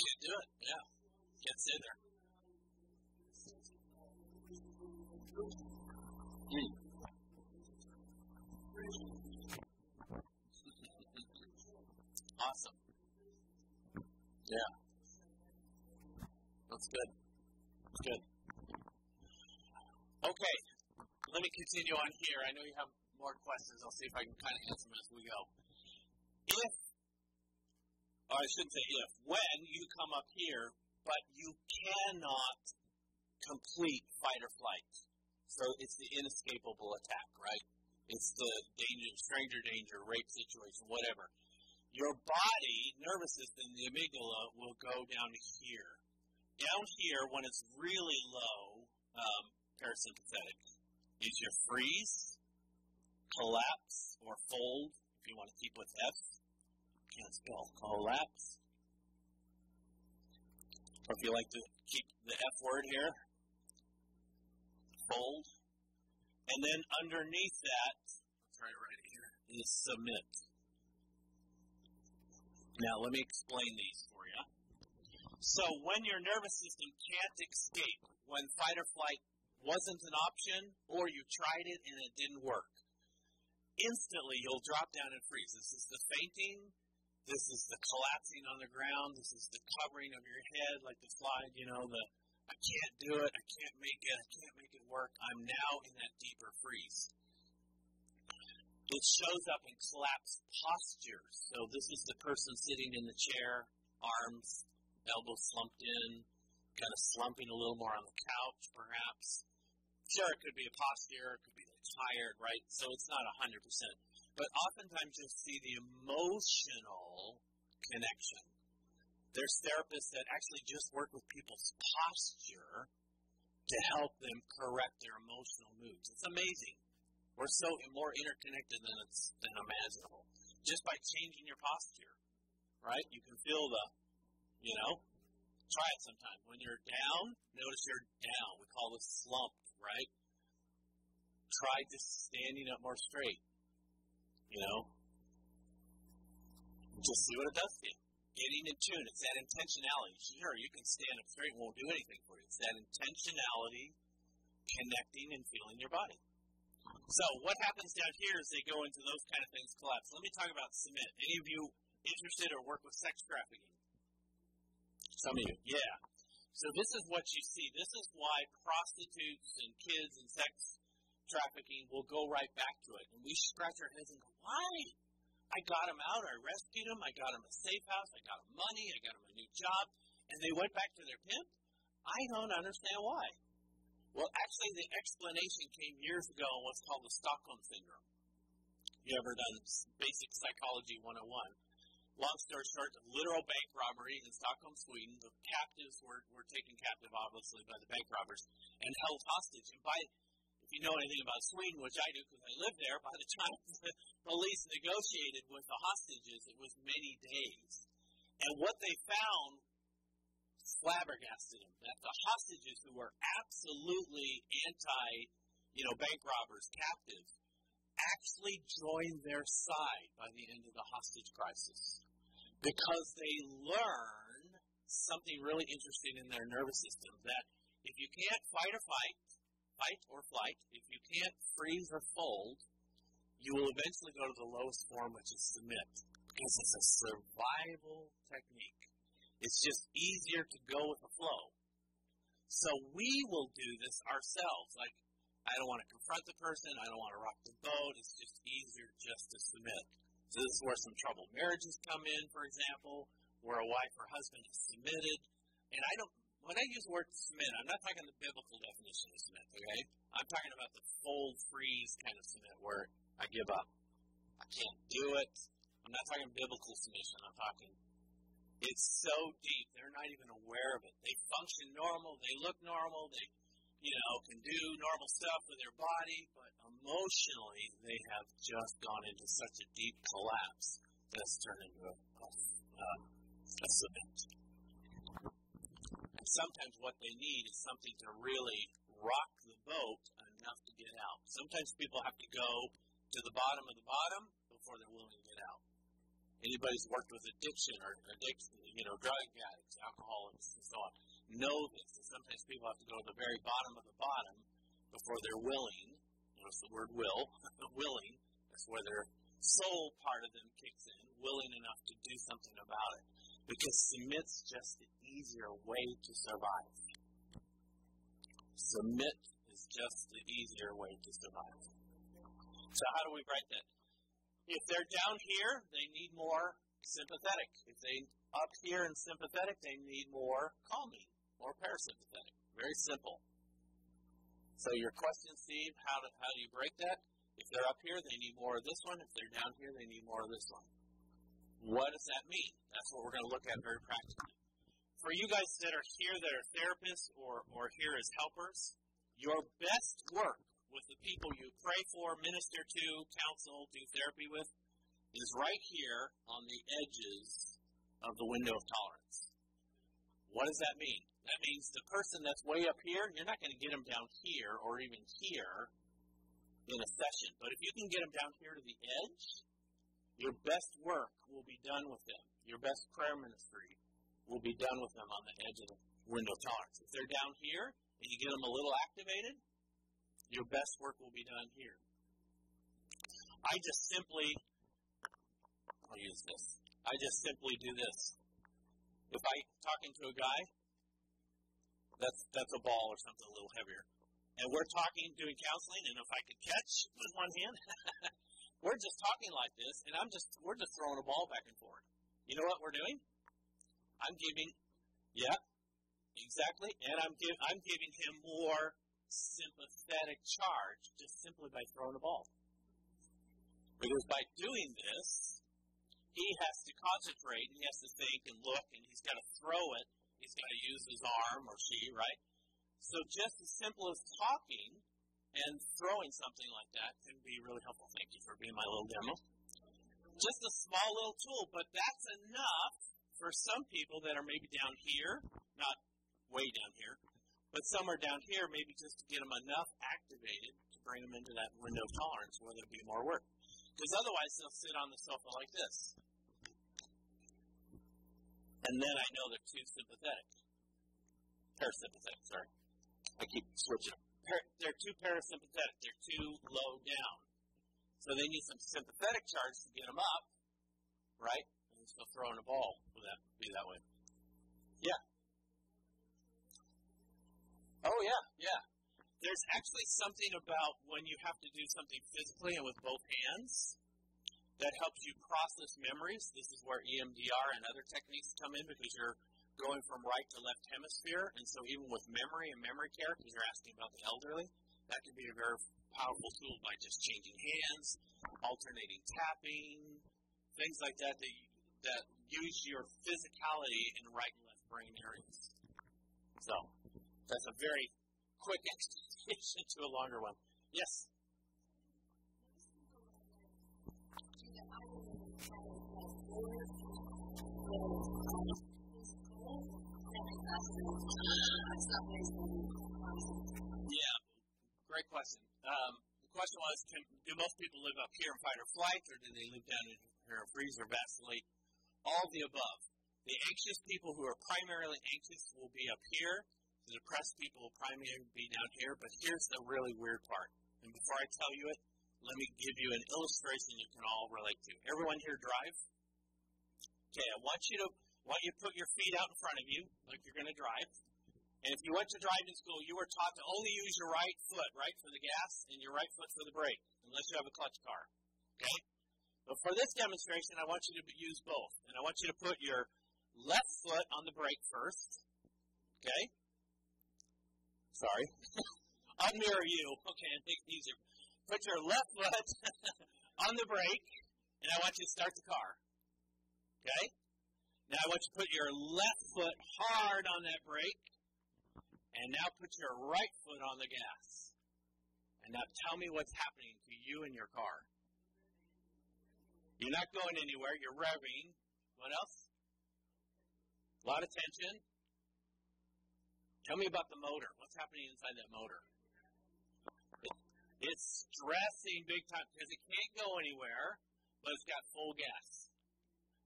Can't do it. Yeah. Can't stay there. Hmm. Awesome. Yeah. That's good. That's good. Okay. Let me continue on here. I know you have more questions. I'll see if I can kind of answer them as we go. If, or I shouldn't say if, when you come up here, but you cannot complete fight or flight. So it's the inescapable attack, right? It's the danger, stranger danger, rape situation, whatever. Your body, nervous system, the amygdala, will go down to here. Down here, when it's really low, um, parasympathetic, is your freeze, collapse, or fold, if you want to keep with F. Can't spell collapse. Or if you like to keep the F word here, fold. And then underneath that, right here, is submit. Now, let me explain these for you. So, when your nervous system can't escape, when fight or flight wasn't an option, or you tried it and it didn't work, instantly you'll drop down and freeze. This is the fainting. This is the collapsing on the ground. This is the covering of your head, like the slide, you know, the I can't do it. I can't make it. I can't make it work. I'm now in that deeper freeze. It shows up in collapsed postures. So this is the person sitting in the chair, arms, elbows slumped in, kind of slumping a little more on the couch, perhaps. Sure, it could be a posture, it could be tired, right? So it's not 100%. But oftentimes you'll see the emotional connection. There's therapists that actually just work with people's posture to help them correct their emotional moods. It's amazing. We're so more interconnected than it's than imaginable. Just by changing your posture, right? You can feel the, you know, try it sometime. When you're down, notice you're down. We call this slumped, right? Try just standing up more straight. You know, just see what it does to you. Getting in tune. It's that intentionality. Sure, you can stand up straight won't do anything for you. It's that intentionality, connecting and feeling your body. So what happens down here is they go into those kind of things collapse. Let me talk about submit. Any of you interested or work with sex trafficking? Some of you, yeah. So this is what you see. This is why prostitutes and kids and sex trafficking will go right back to it. And we scratch our heads and go, why? I got him out. I rescued him. I got him a safe house. I got him money. I got him a new job. And they went back to their pimp? I don't understand why. Well, actually, the explanation came years ago in what's called the Stockholm Syndrome. You ever done Basic Psychology 101? Long story short, a literal bank robbery in Stockholm, Sweden. The captives were, were taken captive, obviously, by the bank robbers and held hostage. And by, if you know anything about Sweden, which I do because I live there, by the time the police negotiated with the hostages, it was many days. And what they found flabbergasted them that the hostages who were absolutely anti, you know, bank robbers, captives, actually joined their side by the end of the hostage crisis because they learn something really interesting in their nervous system that if you can't fight or fight, fight or flight, if you can't freeze or fold, you will eventually go to the lowest form, which is submit, because it's a survival technique. It's just easier to go with the flow. So we will do this ourselves. Like, I don't want to confront the person. I don't want to rock the boat. It's just easier just to submit. So this is where some troubled marriages come in, for example, where a wife or husband is submitted. And I don't, when I use the word submit, I'm not talking the biblical definition of submit, okay? I'm talking about the fold freeze kind of submit where I give up. I can't do it. I'm not talking biblical submission. I'm talking it's so deep, they're not even aware of it. They function normal, they look normal, they, you know, can do normal stuff with their body, but emotionally they have just gone into such a deep collapse that it's turned into a, a, a cement. And sometimes what they need is something to really rock the boat enough to get out. Sometimes people have to go to the bottom of the bottom before they're willing to get out. Anybody's worked with addiction or addiction, you know, drug addicts, alcoholics, and so on, know this. And sometimes people have to go to the very bottom of the bottom before they're willing. Notice the word will, willing. That's where their soul part of them kicks in, willing enough to do something about it. Because submit's just the easier way to survive. Submit is just the easier way to survive. So how do we write that? If they're down here, they need more sympathetic. If they up here and sympathetic, they need more calming, more parasympathetic. Very simple. So your question, Steve, how do, how do you break that? If they're up here, they need more of this one. If they're down here, they need more of this one. What does that mean? That's what we're going to look at very practically. For you guys that are here that are therapists or, or here as helpers, your best work with the people you pray for, minister to, counsel, do therapy with, is right here on the edges of the window of tolerance. What does that mean? That means the person that's way up here, you're not going to get them down here or even here in a session. But if you can get them down here to the edge, your best work will be done with them. Your best prayer ministry will be done with them on the edge of the window tolerance. If they're down here and you get them a little activated, your best work will be done here. I just simply, I'll use this. I just simply do this. If I'm talking to a guy, that's that's a ball or something a little heavier, and we're talking, doing counseling, and if I could catch with one hand, we're just talking like this, and I'm just we're just throwing a ball back and forth. You know what we're doing? I'm giving, yeah, exactly, and I'm give, I'm giving him more sympathetic charge just simply by throwing a ball. Because by doing this, he has to concentrate, and he has to think and look, and he's got to throw it. He's got to use his arm or she, right? So just as simple as talking and throwing something like that can be really helpful. Thank you for being my little demo. Just a small little tool, but that's enough for some people that are maybe down here, not way down here, but some are down here, maybe just to get them enough activated to bring them into that window of tolerance where there'll be more work. Because otherwise, they'll sit on the sofa like this. And then I know they're too sympathetic. Parasympathetic, sorry. I keep switching. Par- they're too parasympathetic. They're too low down. So they need some sympathetic charge to get them up, right? And so throwing a ball would that be that way. Yeah. Oh yeah, yeah. There's actually something about when you have to do something physically and with both hands that helps you process memories. This is where EMDR and other techniques come in because you're going from right to left hemisphere. And so even with memory and memory care, because you're asking about the elderly, that can be a very powerful tool by just changing hands, alternating tapping, things like that that, that use your physicality in right and left brain areas. So that's a very quick explanation to a longer one. Yes. Yeah, great question. Um, the question was, can, do most people live up here in fight or flight, or do they live down in in freeze or vacillate? All the above. The anxious people who are primarily anxious will be up here. The depressed people will primarily be down here. But here's the really weird part. And before I tell you it, let me give you an illustration you can all relate to. Everyone here drive? Okay, I want you to want you to put your feet out in front of you like you're going to drive. And if you went to driving school, you were taught to only use your right foot, right, for the gas and your right foot for the brake, unless you have a clutch car. Okay? But for this demonstration, I want you to use both. And I want you to put your left foot on the brake first. Okay? Sorry. I'll mirror you. Okay, and make it easier. Put your left foot on the brake, and I want you to start the car. Okay? Now I want you to put your left foot hard on that brake, And now put your right foot on the gas. And now tell me what's happening to you in your car. You're not going anywhere. You're revving. What else? A lot of tension. Tell me about the motor. What's happening inside that motor? It's stressing big time because it can't go anywhere, but it's got full gas.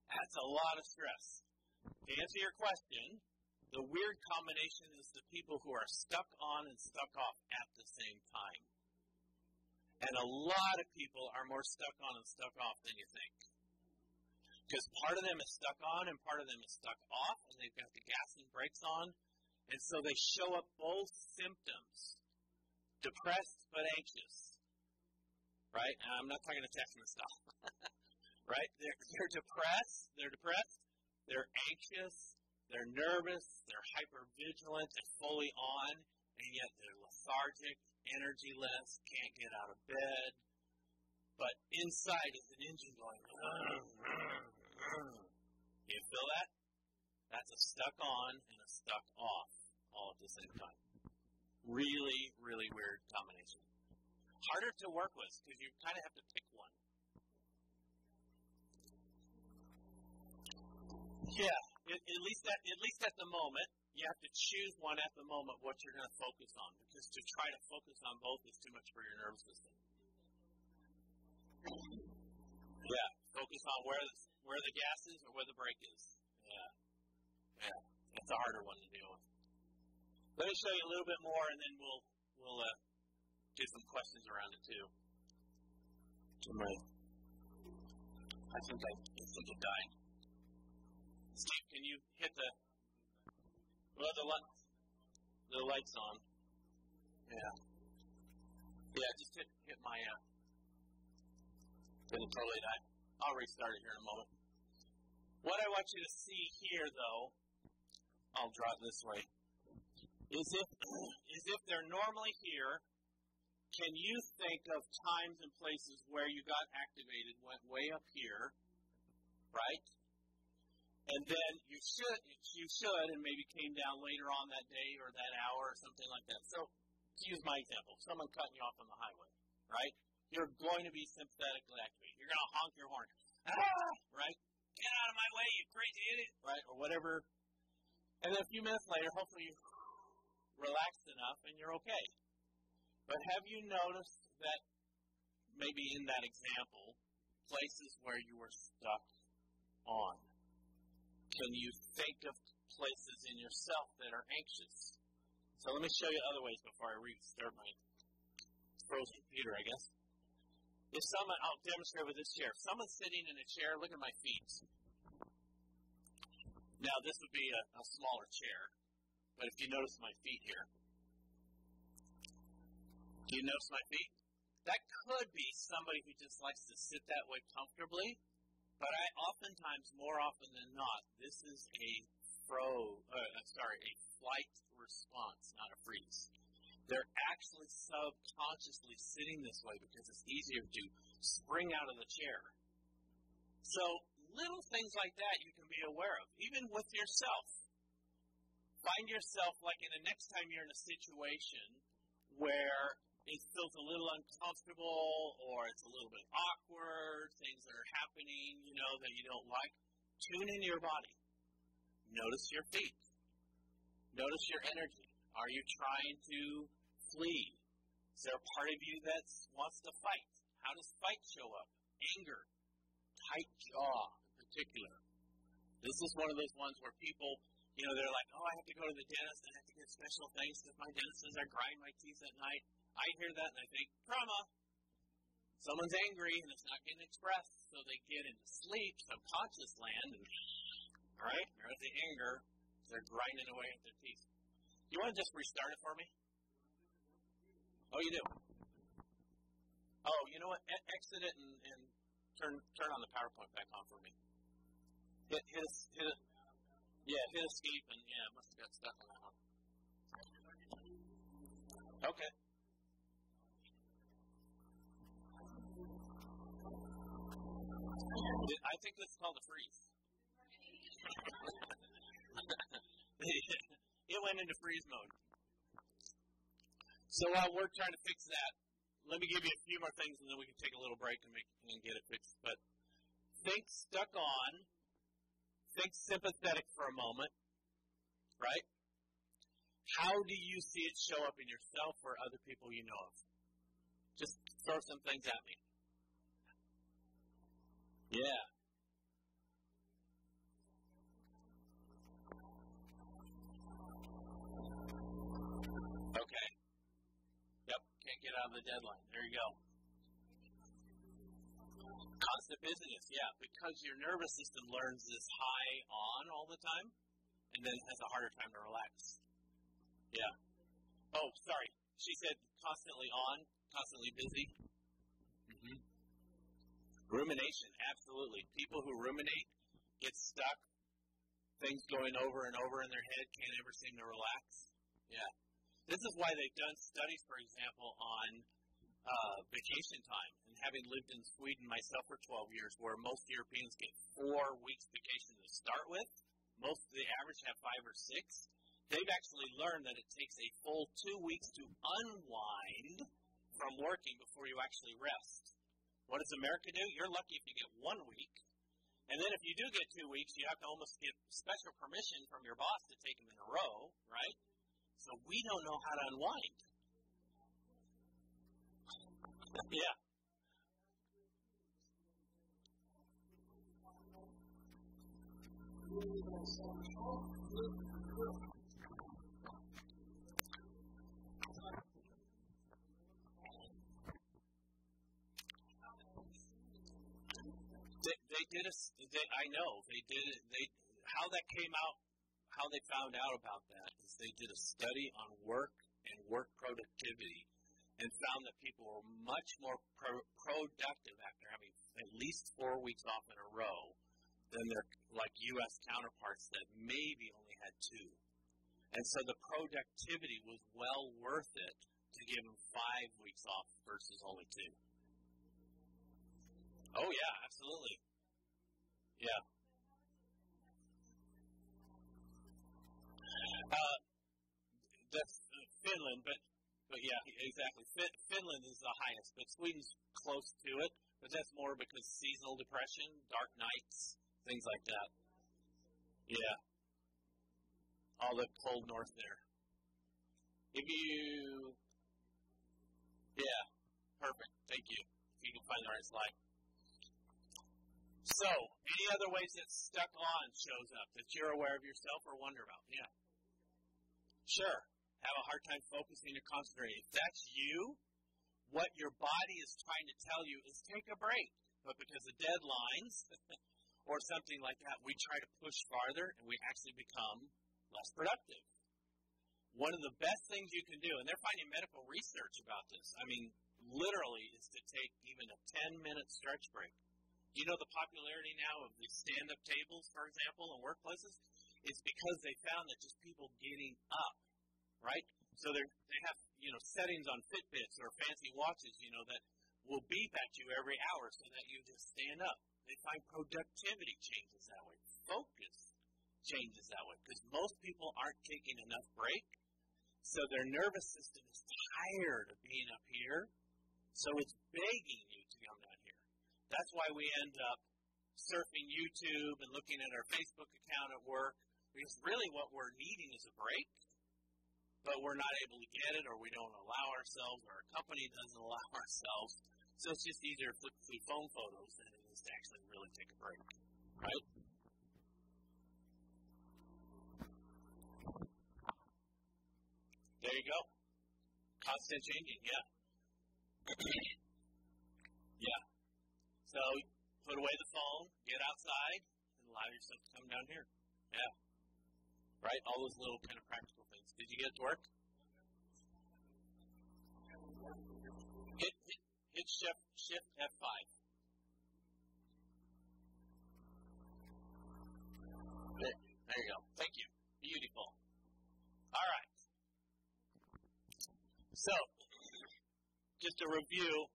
That's a lot of stress. To answer your question, the weird combination is the people who are stuck on and stuck off at the same time. And a lot of people are more stuck on and stuck off than you think. Because part of them is stuck on and part of them is stuck off, and they've got the gas and brakes on. And so they show up both symptoms depressed but anxious. Right? And I'm not talking to and stuff. right? They're, they're depressed. They're depressed. They're anxious. They're nervous, they're hyper vigilant, they're fully on, and yet they're lethargic, energyless, can't get out of bed. But inside is an engine going. you feel that? That's a stuck on and a stuck off all at the same time. Really, really weird combination. Harder to work with because you kind of have to pick one. Yeah, at, at least at, at least at the moment, you have to choose one at the moment what you're going to focus on because to try to focus on both is too much for your nervous system. Yeah, focus on where the, where the gas is or where the brake is. Yeah, yeah, that's a harder one to deal with. Let me show you a little bit more, and then we'll we'll uh, do some questions around it too. To my, I think I, I think it died. Steve, can you hit the well the light the lights on? Yeah. Yeah, just hit hit my uh didn't totally die. I'll restart it here in a moment. What I want you to see here though, I'll draw it this way, is if is if they're normally here, can you think of times and places where you got activated, went way up here, right? And then you should you should and maybe came down later on that day or that hour or something like that. So to use my example, someone cutting you off on the highway, right? You're going to be sympathetically activated. You're going to honk your horn, ah, right? Get out of my way, you crazy idiot, right? Or whatever. And then a few minutes later, hopefully you relaxed enough and you're okay. But have you noticed that maybe in that example, places where you were stuck on? Can you think of places in yourself that are anxious? So let me show you other ways before I restart my frozen computer, I guess. If someone, I'll demonstrate with this chair. If someone's sitting in a chair, look at my feet. Now, this would be a, a smaller chair, but if you notice my feet here, do you notice my feet? That could be somebody who just likes to sit that way comfortably, but I oftentimes, more often than not, this is a fro, uh, sorry, a flight response, not a freeze. They're actually subconsciously sitting this way because it's easier to spring out of the chair. So little things like that you can be aware of, even with yourself. Find yourself like in the next time you're in a situation where it feels a little uncomfortable or it's a little bit awkward, things that are happening, you know, that you don't like, tune into your body. Notice your feet. Notice your energy. Are you trying to flee? Is there a part of you that wants to fight? How does fight show up? Anger, tight jaw in particular. This is one of those ones where people, you know, they're like, oh, I have to go to the dentist. Have to special thanks because my dentist says I grind my teeth at night. I hear that and I think, trauma. Someone's angry and it's not getting expressed, so they get into sleep, subconscious land, and right, there's the anger. They're grinding away at their teeth. You want to just restart it for me? Oh, you do. Oh, you know what? E- exit it and, and turn turn on the PowerPoint back on for me. Hit hit, hit yeah, hit escape and yeah, must have got stuck on that one. Okay. I think this is called a freeze. it went into freeze mode. So while we're trying to fix that, let me give you a few more things, and then we can take a little break and, make, and get it fixed. But think stuck on. Think sympathetic for a moment, right? How do you see it show up in yourself or other people you know of? Just throw some things at me. Yeah. Okay. Yep. Can't get out of the deadline. There you go. Constant busyness, yeah, because your nervous system learns this high on all the time and then has a harder time to relax. Yeah. Oh, sorry. She said constantly on, constantly busy. Mm-hmm. Rumination, absolutely. People who ruminate get stuck, things going over and over in their head, can't ever seem to relax. Yeah. This is why they've done studies, for example, on uh, vacation time. And having lived in Sweden myself for 12 years, where most Europeans get four weeks vacation to start with, most of the average have five or six. They've actually learned that it takes a full two weeks to unwind from working before you actually rest. What does America do? You're lucky if you get one week. And then if you do get two weeks, you have to almost get special permission from your boss to take them in a row, right? So we don't know how to unwind. yeah. They, they did a. They, I know they did it. They how that came out, how they found out about that is they did a study on work and work productivity, and found that people were much more pro- productive after having at least four weeks off in a row than their like U.S. counterparts that maybe only had two. And so the productivity was well worth it to give them five weeks off versus only two. Oh yeah, absolutely. Yeah. Uh, that's uh, Finland, but but yeah, exactly. Fin- Finland is the highest, but Sweden's close to it. But that's more because seasonal depression, dark nights, things like that. Yeah. All the cold north there. If you, yeah, perfect. Thank you. If you can find the right slide. So, any other ways that stuck on shows up that you're aware of yourself or wonder about? Yeah. Sure. Have a hard time focusing or concentrating. If that's you, what your body is trying to tell you is take a break. But because of deadlines or something like that, we try to push farther and we actually become less productive. One of the best things you can do, and they're finding medical research about this, I mean, literally, is to take even a 10 minute stretch break. You know the popularity now of the stand up tables, for example, in workplaces? It's because they found that just people getting up, right? So they they have you know settings on Fitbits or fancy watches, you know, that will beep at you every hour so that you just stand up. They find productivity changes that way, focus changes that way, because most people aren't taking enough break, so their nervous system is tired of being up here, so it's begging you to come down here. That's why we end up surfing YouTube and looking at our Facebook account at work, because really what we're needing is a break but we're not able to get it, or we don't allow ourselves, or our company doesn't allow ourselves. So it's just easier to flip through phone photos than it is to actually really take a break, right? There you go. Constant changing, yeah. yeah. So put away the phone, get outside, and allow yourself to come down here. Yeah. Right? All those little kind of practical things. Did you get it to work? Hit, hit, hit shift, shift F5. There, there you go. Thank you. Beautiful. All right. So, just a review.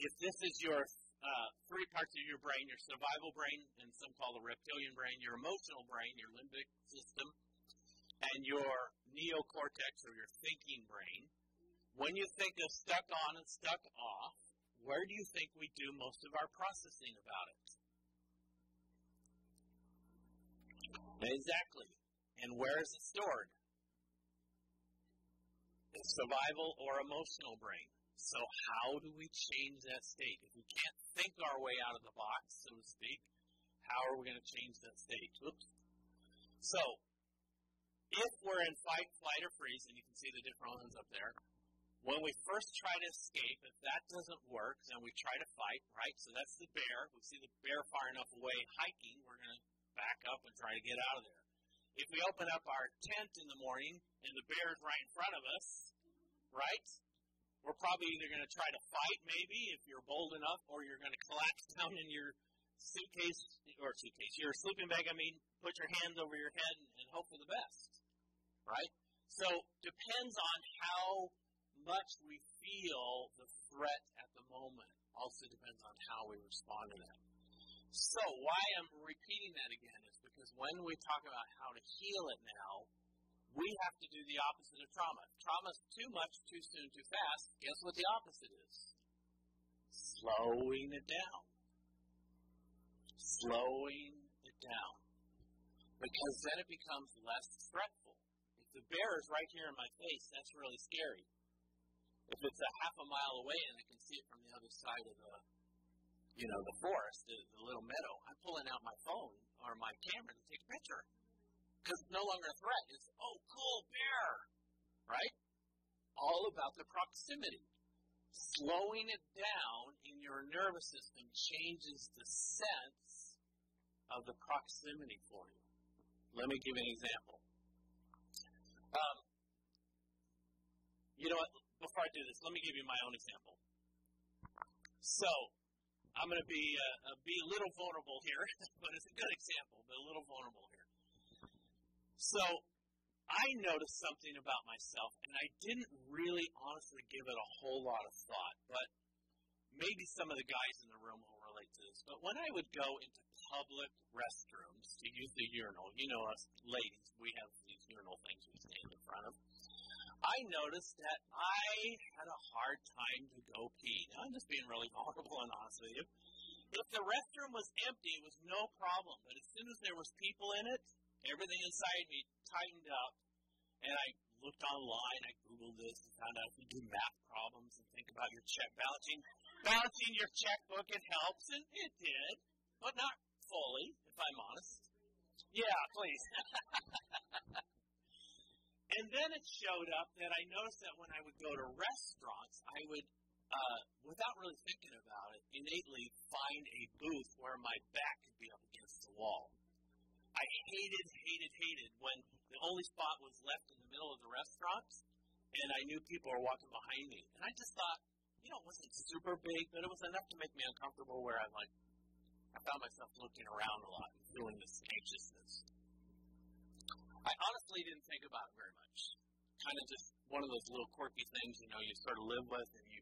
If this is your uh, three parts of your brain your survival brain, and some call the reptilian brain, your emotional brain, your limbic system, and your neocortex or your thinking brain. When you think of stuck on and stuck off, where do you think we do most of our processing about it? Exactly. And where is it stored? The survival or emotional brain. So how do we change that state? If we can't think our way out of the box, so to speak, how are we going to change that state? Oops. So, if we're in fight, flight, or freeze, and you can see the different ones up there, when we first try to escape, if that doesn't work, then we try to fight, right? So that's the bear. We see the bear far enough away hiking, we're going to back up and try to get out of there. If we open up our tent in the morning and the bear is right in front of us, right? We're probably either going to try to fight, maybe, if you're bold enough, or you're going to collapse down in your suitcase, or suitcase, your sleeping bag, I mean, put your hands over your head and, hope for the best, right? So, depends on how much we feel the threat at the moment. Also depends on how we respond to that. So, why I'm repeating that again is because when we talk about how to heal it now, we have to do the opposite of trauma. Trauma is too much, too soon, too fast, guess what the opposite is? Slowing it down. Slowing it down. Because then it becomes less threatful. If the bear is right here in my face, that's really scary. If it's a half a mile away and I can see it from the other side of the, you know, the forest, the, the little meadow, I'm pulling out my phone or my camera to take a picture. Because it's no longer a threat. It's, oh, cool, bear. Right? All about the proximity. Slowing it down in your nervous system changes the sense of the proximity for you. Let me give an example. Um, you know what? Before I do this, let me give you my own example. So, I'm going to be uh, be a little vulnerable here, but it's a good example, but a little vulnerable here. So, I noticed something about myself, and I didn't really honestly give it a whole lot of thought, but maybe some of the guys in the room will relate to this. But when I would go into public restrooms to use the urinal, you know us ladies, we have these urinal things we stand in front of. I noticed that I had a hard time to go pee. Now, I'm just being really vulnerable and honest with you. If the restroom was empty, it was no problem. But as soon as there was people in it, everything inside me tightened up. And I looked online, I Googled this and found out if you do math problems and think about your check balancing, balancing your checkbook, it helps. And it did, but not fully, if I'm honest. Yeah, please. And then it showed up that I noticed that when I would go to restaurants, I would, uh, without really thinking about it, innately find a booth where my back could be up against the wall. I hated, hated, hated when the only spot was left in the middle of the restaurant, and I knew people were walking behind me. And I just thought, you know, it wasn't super big, but it was enough to make me uncomfortable where I like, I found myself looking around a lot and feeling this anxiousness. I honestly didn't think about it very much. Kind of just one of those little quirky things, you know, you sort of live with and you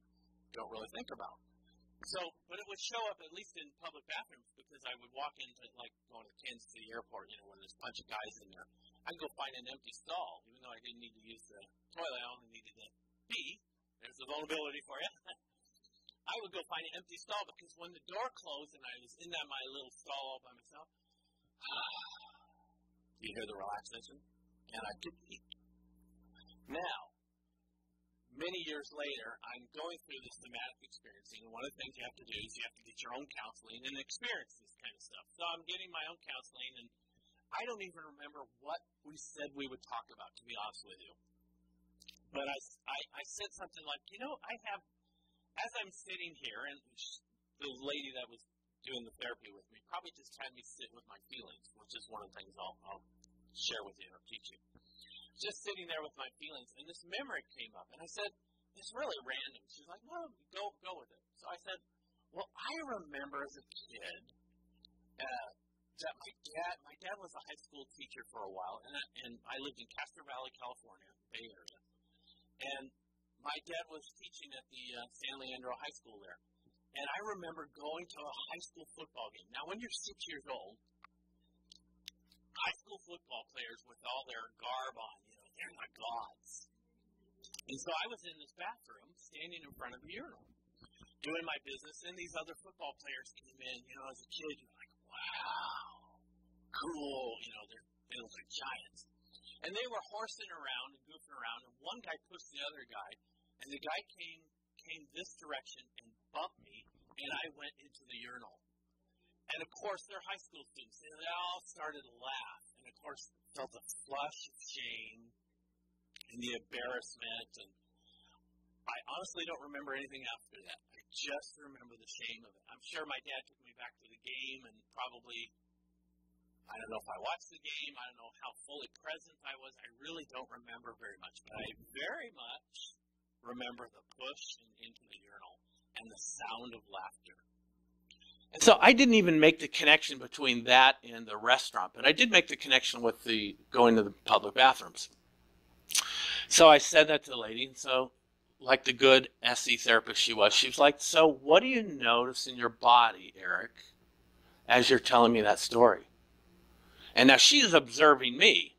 don't really think about. So, but it would show up at least in public bathrooms because I would walk into like going to Kansas City Airport, you know, when there's a bunch of guys in there. I'd go find an empty stall, even though I didn't need to use the toilet. I only needed to pee. There's the vulnerability for you. I would go find an empty stall because when the door closed and I was in that my little stall all by myself, you hear the relaxation? And I could eat. Now, many years later, I'm going through this somatic experiencing, and one of the things you have to do is you have to get your own counseling and experience this kind of stuff. So I'm getting my own counseling, and I don't even remember what we said we would talk about, to be honest with you. But I, I, I said something like, you know, I have, as I'm sitting here, and the lady that was doing the therapy with me probably just had me sit with my feelings, which is one of the things I'll, I'll share with you or teach you. Just sitting there with my feelings, and this memory came up, and I said, "It's really random." She's like, "No, go go with it." So I said, "Well, I remember as a kid uh, that my dad my dad was a high school teacher for a while, and I, and I lived in Castro Valley, California, Bay Area, and my dad was teaching at the uh, San Leandro High School there." And I remember going to a high school football game. Now, when you're six years old, school football players with all their garb on, you know, they're like gods. And so I was in this bathroom, standing in front of the urinal, doing my business, and these other football players came in. You know, as a kid, you're like, wow, cool. You know, they're, they look like giants. And they were horsing around and goofing around, and one guy pushed the other guy, and the guy came came this direction and bumped me, and I went into the urinal. And of course, they're high school students, and they all started to laugh, and course, felt a flush of shame and the embarrassment, and I honestly don't remember anything after that. I just remember the shame of it. I'm sure my dad took me back to the game and probably I don't know if I watched the game. I don't know how fully present I was. I really don't remember very much, but I very much remember the push into the urinal and the sound of laughter. And so I didn't even make the connection between that and the restaurant, but I did make the connection with the going to the public bathrooms. So I said that to the lady, and so like the good SE therapist she was, she was like, "So what do you notice in your body, Eric, as you're telling me that story?" And now she's observing me.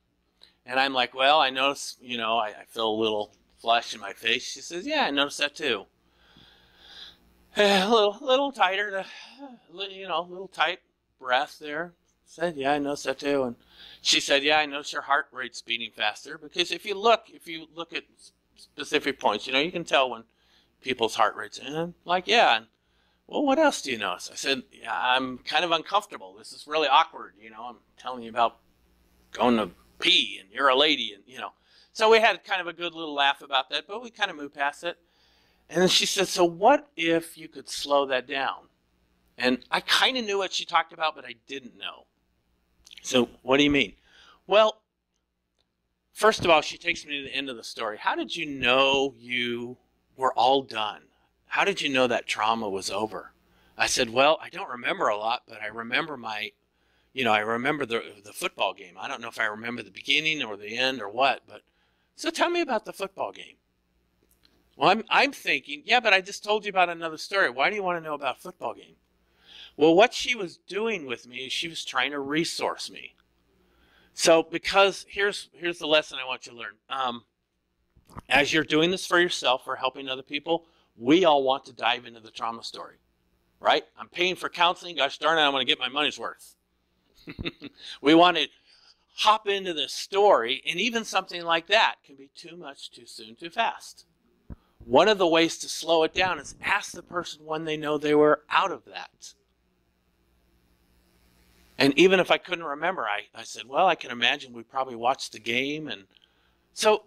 And I'm like, well, I notice, you know, I, I feel a little flush in my face. She says, yeah, I noticed that too. a little, little tighter, to, you know, a little tight breath there. Said, yeah, I noticed that too. And she said, yeah, I noticed your heart rate's beating faster because if you look, if you look at specific points, you know, you can tell when people's heart rates. And like, yeah. And well, what else do you notice? I said, yeah, I'm kind of uncomfortable. This is really awkward. You know, I'm telling you about going to pee and you're a lady and, you know. So we had kind of a good little laugh about that, but we kind of moved past it. And then she said, so what if you could slow that down? And I kind of knew what she talked about, but I didn't know. So what do you mean? Well, first of all, she takes me to the end of the story. How did you know you were all done? How did you know that trauma was over? I said, Well, I don't remember a lot, but I remember my, you know, I remember the, the football game. I don't know if I remember the beginning or the end or what, but so tell me about the football game. Well, I'm, I'm thinking, yeah, but I just told you about another story. Why do you want to know about football game? Well, what she was doing with me is she was trying to resource me. So, because here's here's the lesson I want you to learn. Um, as you're doing this for yourself or helping other people, we all want to dive into the trauma story, right? I'm paying for counseling. Gosh darn it, I want to get my money's worth. we want to hop into the story, and even something like that can be too much, too soon, too fast. One of the ways to slow it down is ask the person when they know they were out of that. And even if I couldn't remember, I, I said, well, I can imagine we probably watched the game. And so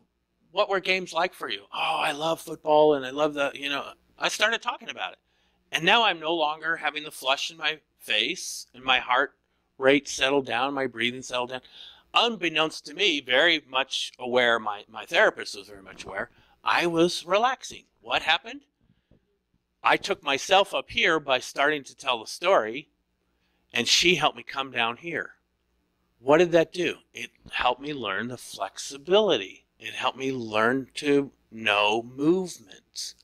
what were games like for you? Oh, I love football and I love the, you know, I started talking about it. And now I'm no longer having the flush in my face and my heart rate settled down, my breathing settled down. Unbeknownst to me, very much aware, my, my therapist was very much aware, I was relaxing. What happened? I took myself up here by starting to tell the story, and she helped me come down here. What did that do? It helped me learn the flexibility it helped me learn to know movement.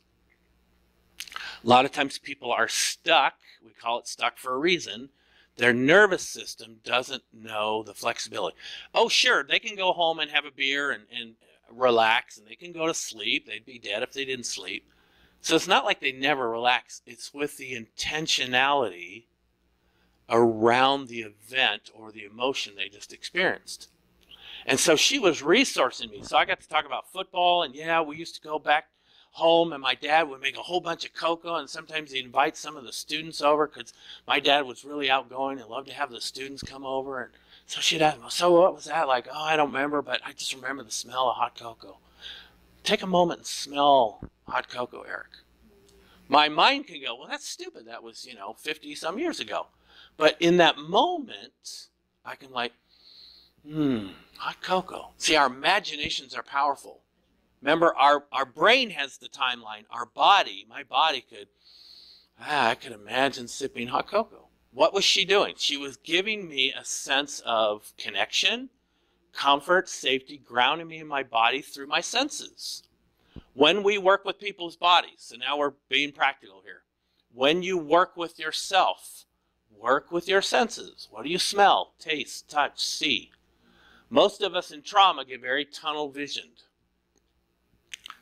A lot of times people are stuck. We call it stuck for a reason. Their nervous system doesn't know the flexibility. Oh, sure, they can go home and have a beer and, and relax and they can go to sleep. They'd be dead if they didn't sleep. So it's not like they never relax, it's with the intentionality around the event or the emotion they just experienced. And so she was resourcing me. So I got to talk about football. And yeah, we used to go back home, and my dad would make a whole bunch of cocoa. And sometimes he'd invite some of the students over because my dad was really outgoing and loved to have the students come over. And so she'd ask, So what was that like? Oh, I don't remember, but I just remember the smell of hot cocoa. Take a moment and smell hot cocoa, Eric. My mind can go, Well, that's stupid. That was, you know, 50 some years ago. But in that moment, I can, like, Hmm, hot cocoa. See, our imaginations are powerful. Remember, our, our brain has the timeline. Our body, my body could, ah, I could imagine sipping hot cocoa. What was she doing? She was giving me a sense of connection, comfort, safety, grounding me in my body through my senses. When we work with people's bodies, so now we're being practical here. When you work with yourself, work with your senses. What do you smell, taste, touch, see? Most of us in trauma get very tunnel visioned.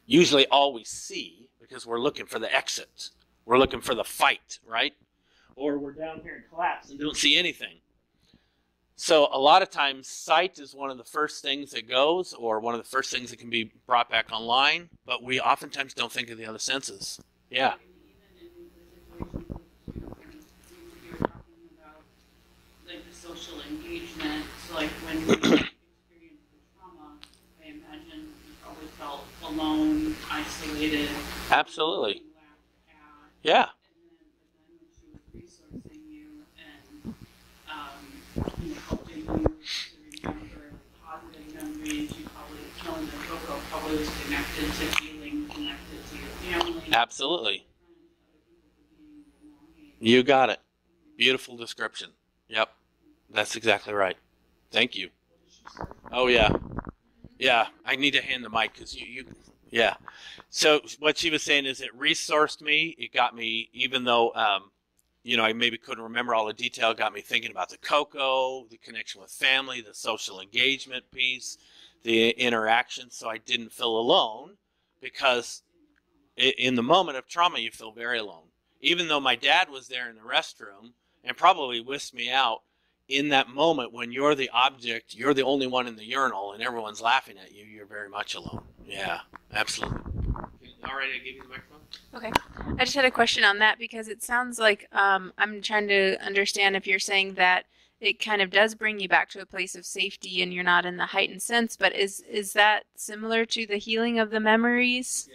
usually all we see because we're looking for the exit. We're looking for the fight, right? Or we're down here and collapse and don't see anything. So a lot of times sight is one of the first things that goes or one of the first things that can be brought back online, but we oftentimes don't think of the other senses. Yeah. social engagement. So like when you experienced the trauma, I imagine you probably felt alone, isolated. Absolutely. being laughed at. Yeah. And then, but then when she was resourcing you and um, you know, helping you to remember positive memories, you probably killing the was connected to connected to your family. Absolutely. You got it. Beautiful description. Yep. That's exactly right. Thank you. Oh yeah. Yeah, I need to hand the mic because you, you, yeah. So what she was saying is it resourced me. It got me, even though, um, you know, I maybe couldn't remember all the detail. Got me thinking about the cocoa, the connection with family, the social engagement piece, the interaction. So I didn't feel alone because in the moment of trauma, you feel very alone. Even though my dad was there in the restroom and probably whisked me out, in that moment when you're the object, you're the only one in the urinal and everyone's laughing at you, you're very much alone. Yeah, absolutely. All right, I give you the microphone. Okay. I just had a question on that because it sounds like um, I'm trying to understand if you're saying that it kind of does bring you back to a place of safety and you're not in the heightened sense, but is is that similar to the healing of the memories?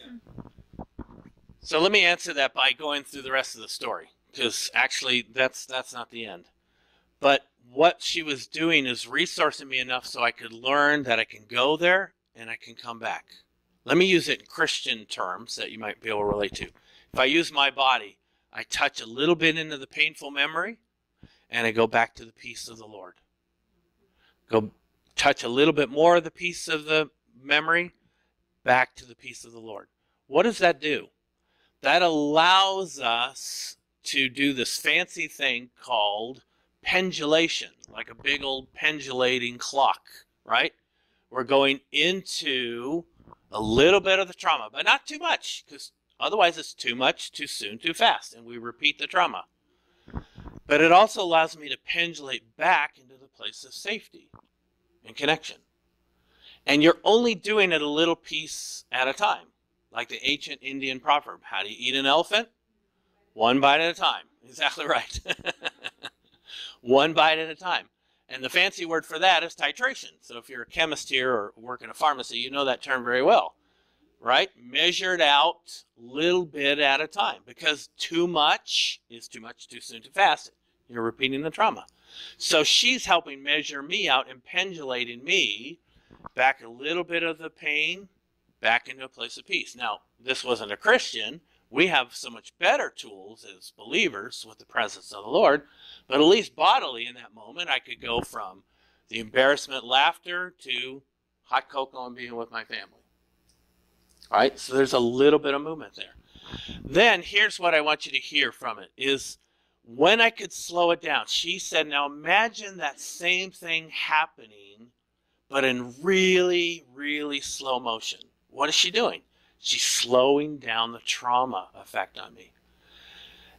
So let me answer that by going through the rest of the story, because actually that's that's not the end. But what she was doing is resourcing me enough so I could learn that I can go there and I can come back. Let me use it in Christian terms that you might be able to relate to. If I use my body, I touch a little bit into the painful memory and I go back to the peace of the Lord. Go touch a little bit more of the peace of the memory, back to the peace of the Lord. What does that do? That allows us to do this fancy thing called pendulation, like a big old pendulating clock, right? We're going into a little bit of the trauma, but not too much, because otherwise it's too much, too soon, too fast, and we repeat the trauma. But it also allows me to pendulate back into the place of safety and connection. And you're only doing it a little piece at a time, like the ancient Indian proverb how do you eat an elephant? One bite at a time. Exactly right. One bite at a time. And the fancy word for that is titration. So if you're a chemist here or work in a pharmacy, you know that term very well, right? Measured out little bit at a time because too much is too much, too soon, too fast. You're repeating the trauma. So she's helping measure me out and pendulating me back a little bit of the pain back into a place of peace. Now, this wasn't a Christian. We have so much better tools as believers with the presence of the Lord, but at least bodily in that moment, I could go from the embarrassment, laughter to hot cocoa and being with my family. All right, so there's a little bit of movement there. Then here's what I want you to hear from it is when I could slow it down. She said, now imagine that same thing happening, but in really, really slow motion. What is she doing? She's slowing down the trauma effect on me.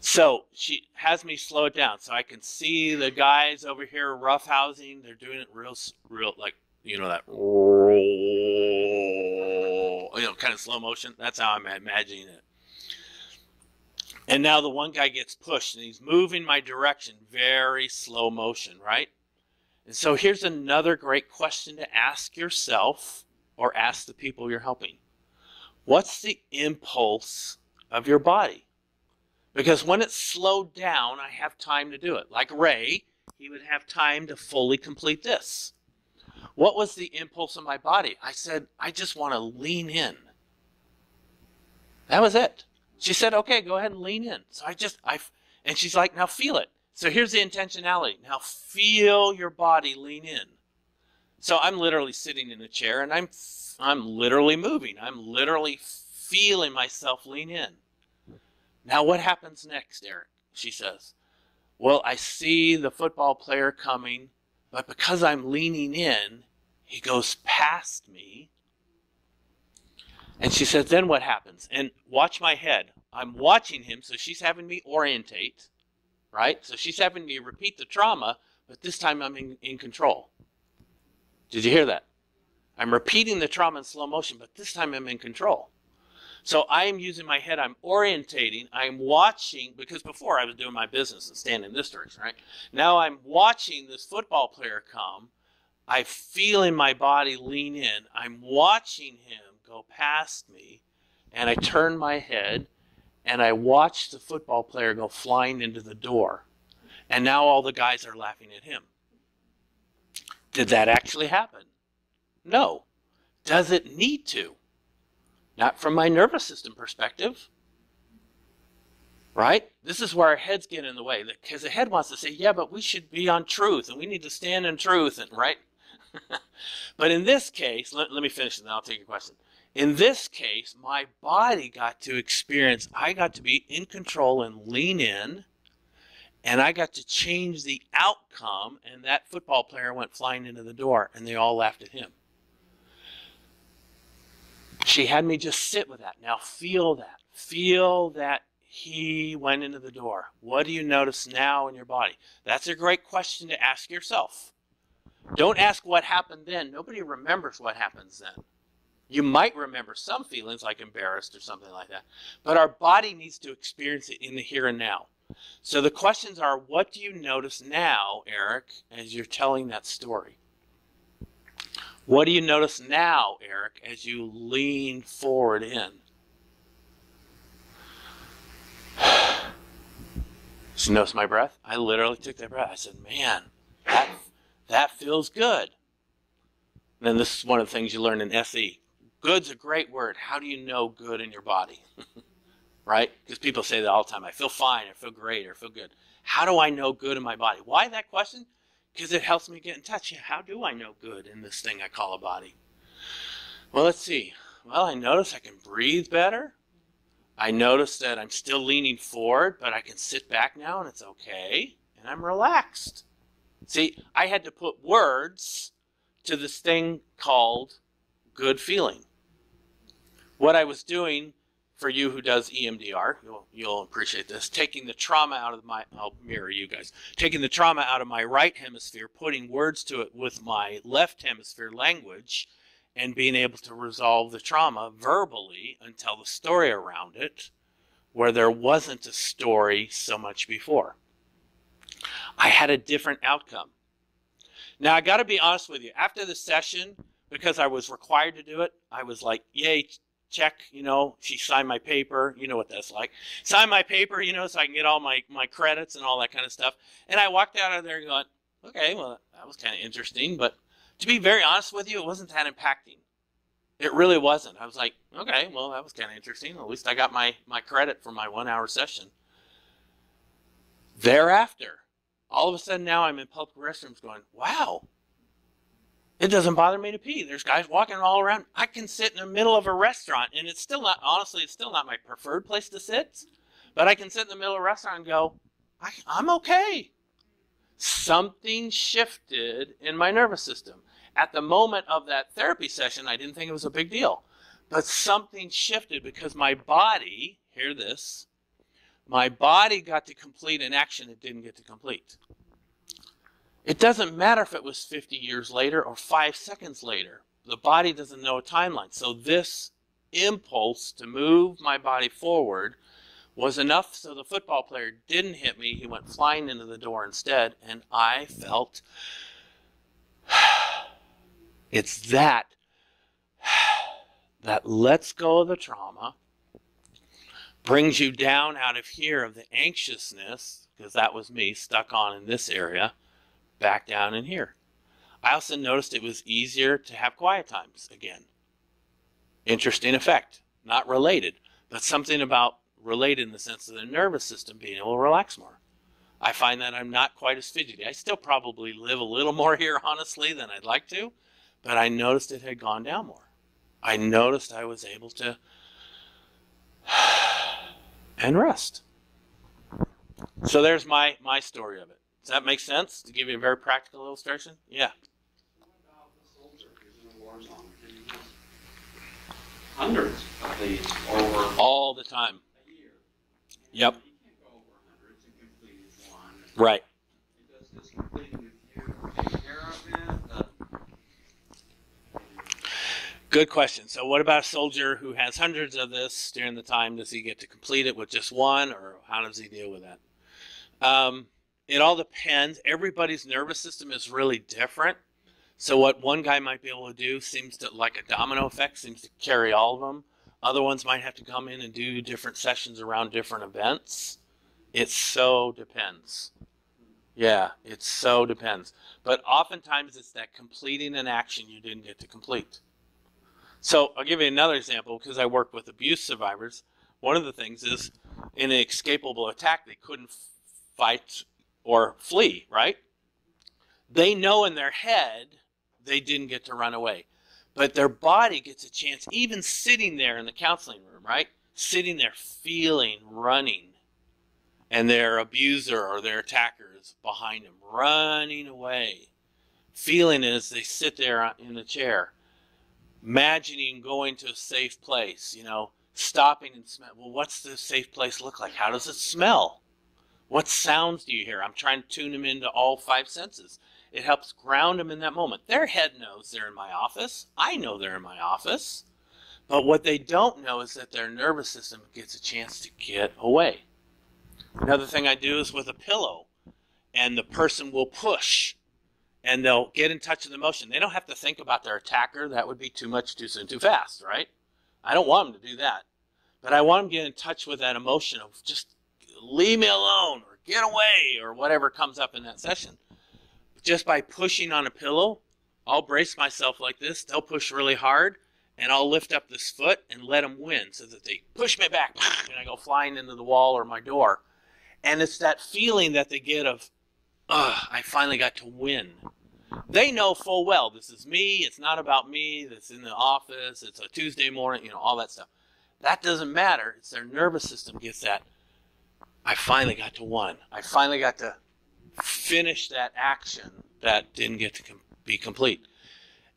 So she has me slow it down so I can see the guys over here roughhousing. They're doing it real, real like you know that, you know, kind of slow motion. That's how I'm imagining it. And now the one guy gets pushed and he's moving my direction, very slow motion, right? And so here's another great question to ask yourself or ask the people you're helping. What's the impulse of your body? Because when it's slowed down, I have time to do it. Like Ray, he would have time to fully complete this. What was the impulse of my body? I said, I just want to lean in. That was it. She said, okay, go ahead and lean in. So I just, I, and she's like, now feel it. So here's the intentionality. Now feel your body lean in. So I'm literally sitting in a chair and I'm, I'm literally moving. I'm literally feeling myself lean in. Now what happens next, Eric? She says, well, I see the football player coming, but because I'm leaning in, he goes past me And she says, then what happens? And watch my head. I'm watching him, so she's having me orientate, right? So she's having me repeat the trauma, but this time I'm in, in control. Did you hear that? I'm repeating the trauma in slow motion, but this time I'm in control. So I am using my head, I'm orientating, I'm watching, because before I was doing my business and standing in this direction, right? Now I'm watching this football player come. I feel in my body lean in. I'm watching him go past me, and I turn my head and I watch the football player go flying into the door. And now all the guys are laughing at him. Did that actually happen? No. Does it need to? Not from my nervous system perspective. Right? This is where our heads get in the way. Because the head wants to say, yeah, but we should be on truth and we need to stand in truth. And right? but in this case, let, let me finish and then I'll take your question. In this case, my body got to experience, I got to be in control and lean in, and I got to change the outcome, and that football player went flying into the door, and they all laughed at him. She had me just sit with that. Now feel that. Feel that he went into the door. What do you notice now in your body? That's a great question to ask yourself. Don't ask what happened then. Nobody remembers what happens then. You might remember some feelings like embarrassed or something like that, but our body needs to experience it in the here and now. So the questions are what do you notice now, Eric, as you're telling that story? What do you notice now, Eric, as you lean forward in? Just notice my breath? I literally took that breath. I said, man, that, that feels good. And then this is one of the things you learn in SE. Good's a great word. How do you know good in your body? right? Because people say that all the time. I feel fine, I feel great, or I feel good. How do I know good in my body? Why that question? Because it helps me get in touch. How do I know good in this thing I call a body? Well, let's see. Well, I notice I can breathe better. I notice that I'm still leaning forward, but I can sit back now and it's okay. And I'm relaxed. See, I had to put words to this thing called good feeling what I was doing for you who does EMDR, you'll, you'll appreciate this, taking the trauma out of my, I'll mirror you guys, taking the trauma out of my right hemisphere, putting words to it with my left hemisphere language, and being able to resolve the trauma verbally and tell the story around it where there wasn't a story so much before. I had a different outcome. Now, I got to be honest with you. After the session, because I was required to do it, I was like, yay, check, you know, she signed my paper, you know what that's like. Sign my paper, you know, so I can get all my, my credits and all that kind of stuff. And I walked out of there and going, okay, well, that was kind of interesting. But to be very honest with you, it wasn't that impacting. It really wasn't. I was like, okay, well, that was kind of interesting. At least I got my, my credit for my one hour session. Thereafter, all of a sudden now I'm in public restrooms going, wow, it doesn't bother me to pee. There's guys walking all around. I can sit in the middle of a restaurant, and it's still not, honestly, it's still not my preferred place to sit, but I can sit in the middle of a restaurant and go, I, I'm okay. Something shifted in my nervous system. At the moment of that therapy session, I didn't think it was a big deal, but something shifted because my body, hear this, my body got to complete an action it didn't get to complete. It doesn't matter if it was 50 years later or five seconds later. The body doesn't know a timeline. So this impulse to move my body forward was enough so the football player didn't hit me. He went flying into the door instead, and I felt it's that that lets go of the trauma, brings you down out of here of the anxiousness, because that was me stuck on in this area back down in here. I also noticed it was easier to have quiet times again. Interesting effect. Not related, but something about related in the sense of the nervous system being able to relax more. I find that I'm not quite as fidgety. I still probably live a little more here, honestly, than I'd like to, but I noticed it had gone down more. I noticed I was able to and rest. So there's my my story of it. Does that make sense? To give you a very practical illustration? Yeah. hundreds of these over all the time. a year. Yep. You can't go over hundreds and complete one. Right. Does this completing with you take care of it? Good question. So, what about a soldier who has hundreds of this during the time? Does he get to complete it with just one, or how does he deal with that? Um, it all depends. Everybody's nervous system is really different. So, what one guy might be able to do seems to, like a domino effect, seems to carry all of them. Other ones might have to come in and do different sessions around different events. It so depends. Yeah, it so depends. But oftentimes it's that completing an action you didn't get to complete. So I'll give you another example because I work with abuse survivors. One of the things is in an escapable attack, they couldn't fight or flee, right? They know in their head they didn't get to run away, but their body gets a chance, even sitting there in the counseling room, right? Sitting there feeling running, and their abuser or their attacker is behind them, running away, feeling it as they sit there in the chair imagining going to a safe place, you know, stopping and smell. Well, what's the safe place look like? How does it smell? What sounds do you hear? I'm trying to tune them into all five senses. It helps ground them in that moment. Their head knows they're in my office. I know they're in my office. But what they don't know is that their nervous system gets a chance to get away. Another thing I do is with a pillow, and the person will push and they'll get in touch with the emotion. They don't have to think about their attacker. That would be too much, too soon, too fast, right? I don't want them to do that. But I want them to get in touch with that emotion of just leave me alone or get away or whatever comes up in that session. Just by pushing on a pillow, I'll brace myself like this. They'll push really hard, and I'll lift up this foot and let them win so that they push me back and I go flying into the wall or my door. And it's that feeling that they get of, ugh, I finally got to win. They know full well this is me. It's not about me. That's in the office. It's a Tuesday morning. You know all that stuff. That doesn't matter. It's their nervous system gets that. I finally got to won. I finally got to finish that action that didn't get to com- be complete.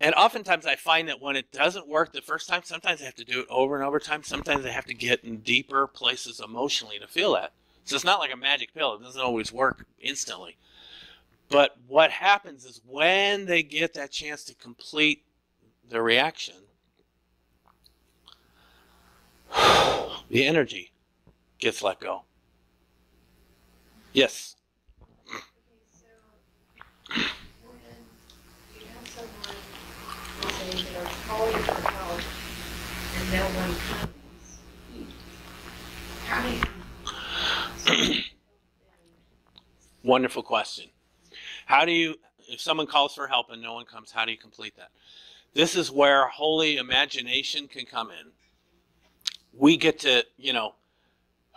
And oftentimes I find that when it doesn't work the first time, sometimes I have to do it over and over time. Sometimes I have to get in deeper places emotionally to feel that. So it's not like a magic pill. It doesn't always work instantly. But what happens is when they get that chance to complete the reaction, the energy gets let go. Yes. Wonderful question. How do you, if someone calls for help and no one comes, how do you complete that? This is where holy imagination can come in. We get to, you know,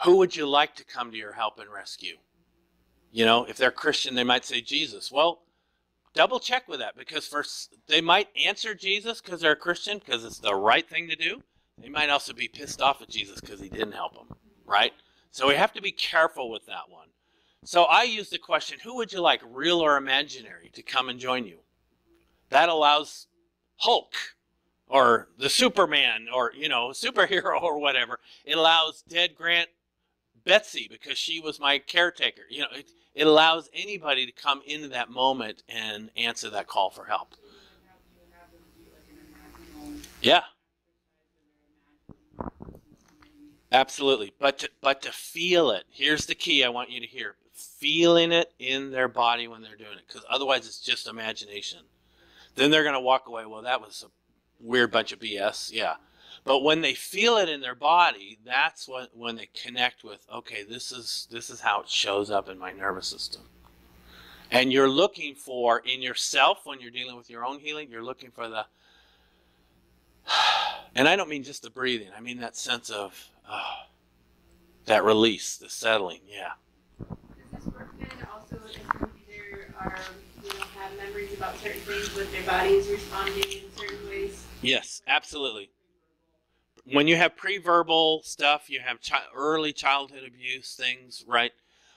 who would you like to come to your help and rescue? You know, if they're Christian, they might say Jesus. Well, double check with that because first they might answer Jesus because they're a Christian because it's the right thing to do. They might also be pissed off at Jesus because he didn't help them, right? So we have to be careful with that one. So I use the question, who would you like, real or imaginary, to come and join you? That allows Hulk or the Superman or, you know, superhero or whatever. It allows dead Grant Betsy because she was my caretaker. You know, it, it allows anybody to come into that moment and answer that call for help. Yeah. Absolutely. But to, but to feel it, here's the key I want you to hear. Feeling it in their body when they're doing it. Because otherwise it's just imagination. Then they're going to walk away. Well, that was a weird bunch of BS. Yeah. But when they feel it in their body, that's when, when they connect with, okay, this is this is how it shows up in my nervous system. And you're looking for in yourself when you're dealing with your own healing, you're looking for the and I don't mean just the breathing. I mean that sense of uh, that release, the settling. Yeah. Does this work then also if either are you know have memories about certain things with their bodies responding in certain ways? Yes, absolutely. When you have pre-verbal stuff, you have chi- early childhood abuse things, right?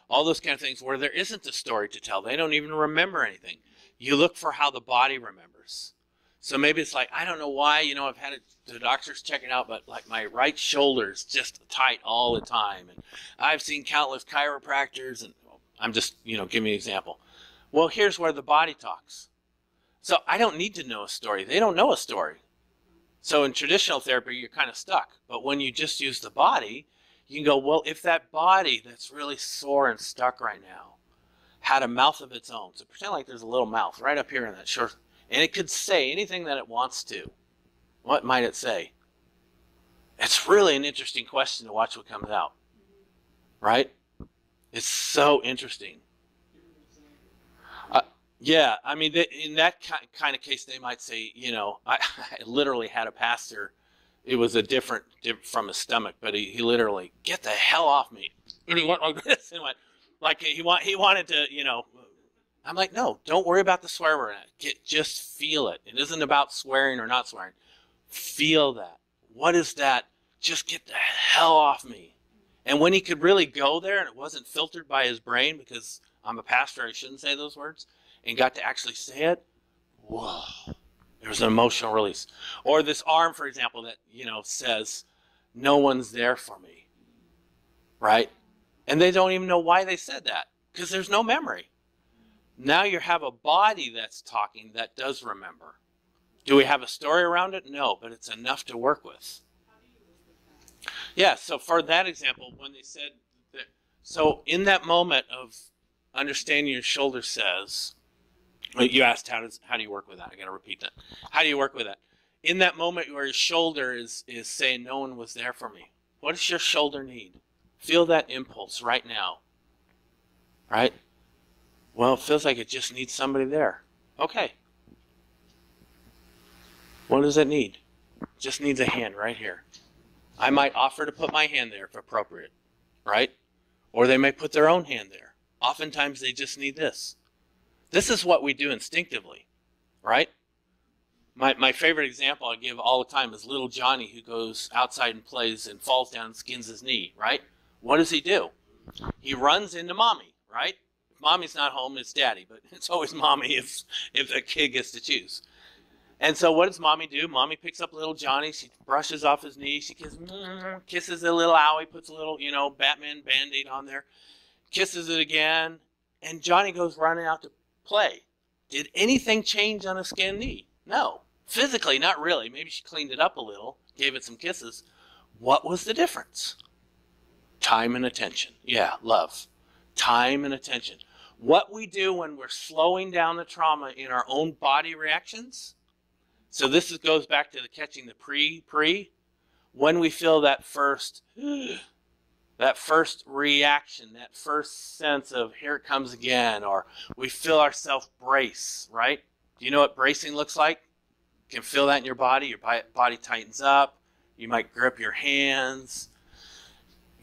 All those kind of things where there isn't a story to tell. They don't even remember anything. You look for how the body remembers. So maybe it's like I don't know why. You know, I've had it, the doctors check it out, but like my right shoulder is just tight all the time, and I've seen countless chiropractors, and I'm just you know giving an example. Well, here's where the body talks. So I don't need to know a story. They don't know a story. So in traditional therapy, you're kind of stuck. But when you just use the body, you can go, well, if that body that's really sore and stuck right now had a mouth of its own, so pretend like there's a little mouth right up here in that short, and it could say anything that it wants to. What might it say? It's really an interesting question to watch what comes out. Right? It's so interesting. Yeah, I mean, in that kind of case, they might say, you know, I, I literally had a pastor. It was a different from his stomach, but he, he literally get the hell off me, and he went like this and went like he want he wanted to, you know. I'm like, no, don't worry about the swear word. Get just feel it. It isn't about swearing or not swearing. Feel that. What is that? Just get the hell off me. And when he could really go there and it wasn't filtered by his brain because I'm a pastor, I shouldn't say those words and got to actually say it, whoa, there was an emotional release. Or this arm, for example, that, you know, says, no one's there for me, right? And they don't even know why they said that because there's no memory. Now you have a body that's talking that does remember. Do we have a story around it? No, but it's enough to work with. Yeah, so for that example, when they said that, so in that moment of understanding your shoulder says, you asked how does how do you work with that? I got to repeat that. How do you work with that? In that moment where your shoulder is is saying no one was there for me. What does your shoulder need? Feel that impulse right now. Right? Well, it feels like it just needs somebody there. Okay. What does it need? It just needs a hand right here. I might offer to put my hand there if appropriate. Right? Or they may put their own hand there. Oftentimes they just need this. This is what we do instinctively, right? My, my favorite example I give all the time is little Johnny who goes outside and plays and falls down and skins his knee, right? What does he do? He runs into mommy, right? If mommy's not home, it's daddy, but it's always mommy if, if the kid gets to choose. And so what does mommy do? Mommy picks up little Johnny. She brushes off his knee. She kisses, kisses the little owie, puts a little, you know, Batman band-aid on there, kisses it again, and Johnny goes running out to play. Did anything change on a skinned knee? No. Physically, not really. Maybe she cleaned it up a little, gave it some kisses. What was the difference? Time and attention. Yeah, love. Time and attention. What we do when we're slowing down the trauma in our own body reactions. So this is, goes back to the catching the pre pre. When we feel that first that first reaction, that first sense of here it comes again, or we feel ourselves brace, right? Do you know what bracing looks like? You can feel that in your body. Your body tightens up. You might grip your hands,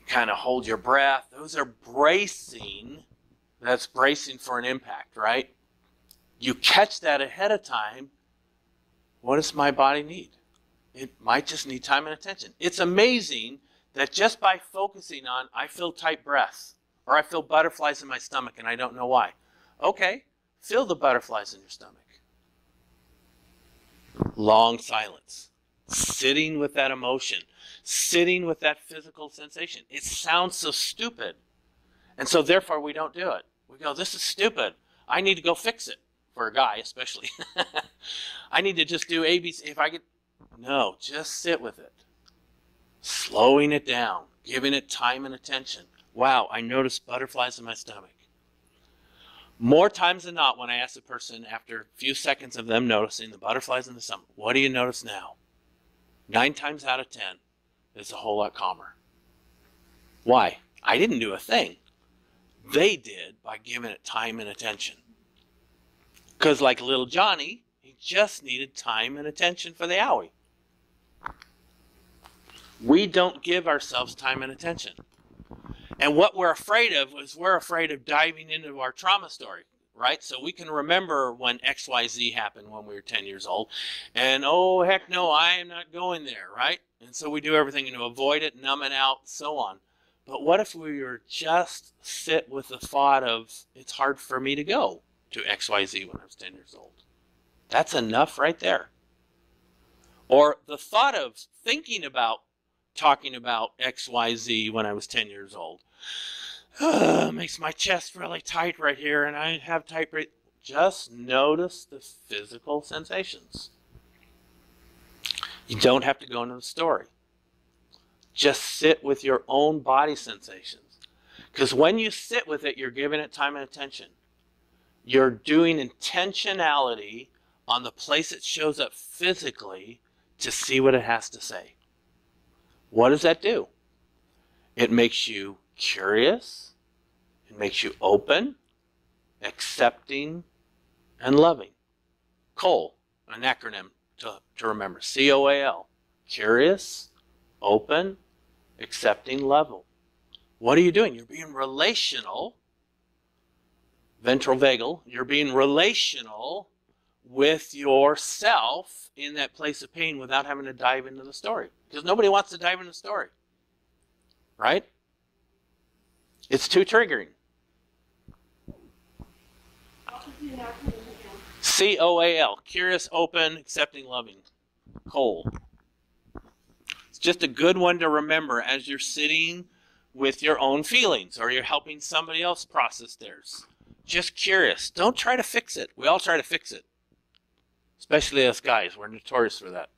kind of hold your breath. Those are bracing. That's bracing for an impact, right? You catch that ahead of time. What does my body need? It might just need time and attention. It's amazing that just by focusing on, I feel tight breaths, or I feel butterflies in my stomach and I don't know why. Okay, feel the butterflies in your stomach. Long silence. Sitting with that emotion, sitting with that physical sensation. It sounds so stupid. And so, therefore, we don't do it. We go, This is stupid. I need to go fix it. For a guy, especially. I need to just do ABC. If I could. No, just sit with it slowing it down, giving it time and attention. Wow, I noticed butterflies in my stomach. More times than not, when I ask a person after a few seconds of them noticing the butterflies in the stomach, what do you notice now? Nine times out of ten, it's a whole lot calmer. Why? I didn't do a thing. They did by giving it time and attention. Because, like little Johnny, he just needed time and attention for the owie. We don't give ourselves time and attention. And what we're afraid of is we're afraid of diving into our trauma story, right? So we can remember when XYZ happened when we were 10 years old. And oh, heck no, I am not going there, right? And so we do everything to avoid it, numb it out, so on. But what if we were just sit with the thought of it's hard for me to go to XYZ when I was 10 years old? That's enough right there. Or the thought of thinking about talking about XYZ when I was 10 years old. Uh, makes my chest really tight right here, and I have tight breath. Just notice the physical sensations. You don't have to go into the story. Just sit with your own body sensations. Because when you sit with it, you're giving it time and attention. You're doing intentionality on the place it shows up physically to see what it has to say. What does that do? It makes you curious, it makes you open, accepting, and loving. COAL, an acronym to, to remember C O A L. Curious, open, accepting, level. What are you doing? You're being relational, ventral vagal, you're being relational with yourself in that place of pain without having to dive into the story. Because nobody wants to dive into the story. Right? It's too triggering. C O A L. Curious, open, accepting, loving. COAL. It's just a good one to remember as you're sitting with your own feelings or you're helping somebody else process theirs. Just curious. Don't try to fix it. We all try to fix it. Especially us guys. We're notorious for that.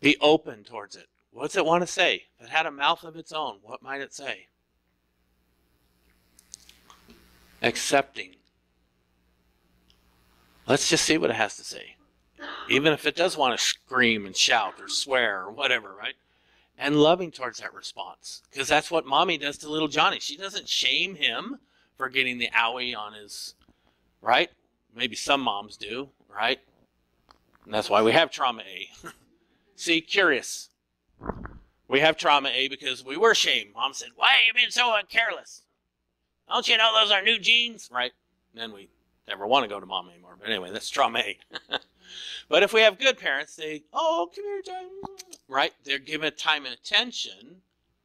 Be open towards it. What's it want to say? If it had a mouth of its own, what might it say? Accepting. Let's just see what it has to say. Even if it does want to scream and shout or swear or whatever, right? And loving towards that response. Because that's what mommy does to little Johnny. She doesn't shame him for getting the owie on his, right? Maybe some moms do, right? And that's why we have trauma A. See, curious. We have trauma A because we were shamed. Mom said, Why are you being so careless? Don't you know those are new jeans? Right? And then we never want to go to mom anymore. But anyway, that's trauma A. but if we have good parents, they, oh, come here, time. Right? They're giving time and attention.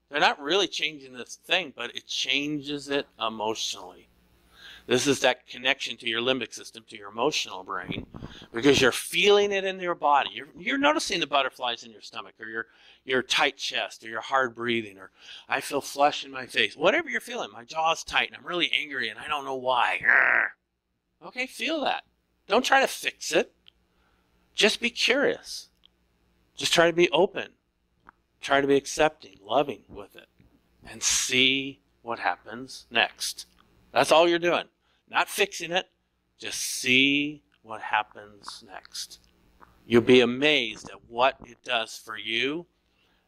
They're not really changing this thing, but it changes it emotionally. This is that connection to your limbic system, to your emotional brain, because you're feeling it in your body. You're, you're noticing the butterflies in your stomach, or your, your tight chest, or your hard breathing, or I feel flush in my face. Whatever you're feeling, my jaw's tight, and I'm really angry, and I don't know why. Okay, feel that. Don't try to fix it. Just be curious. Just try to be open. Try to be accepting, loving with it, and see what happens next. That's all you're doing. Not fixing it, just see what happens next. You'll be amazed at what it does for you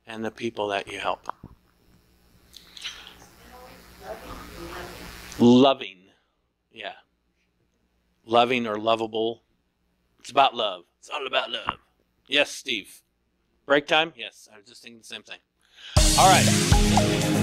and the people that you help. Loving. Yeah. Loving or lovable. It's about love. It's all about love. Yes, Steve. Break time? Yes, I was just thinking the same thing. All right.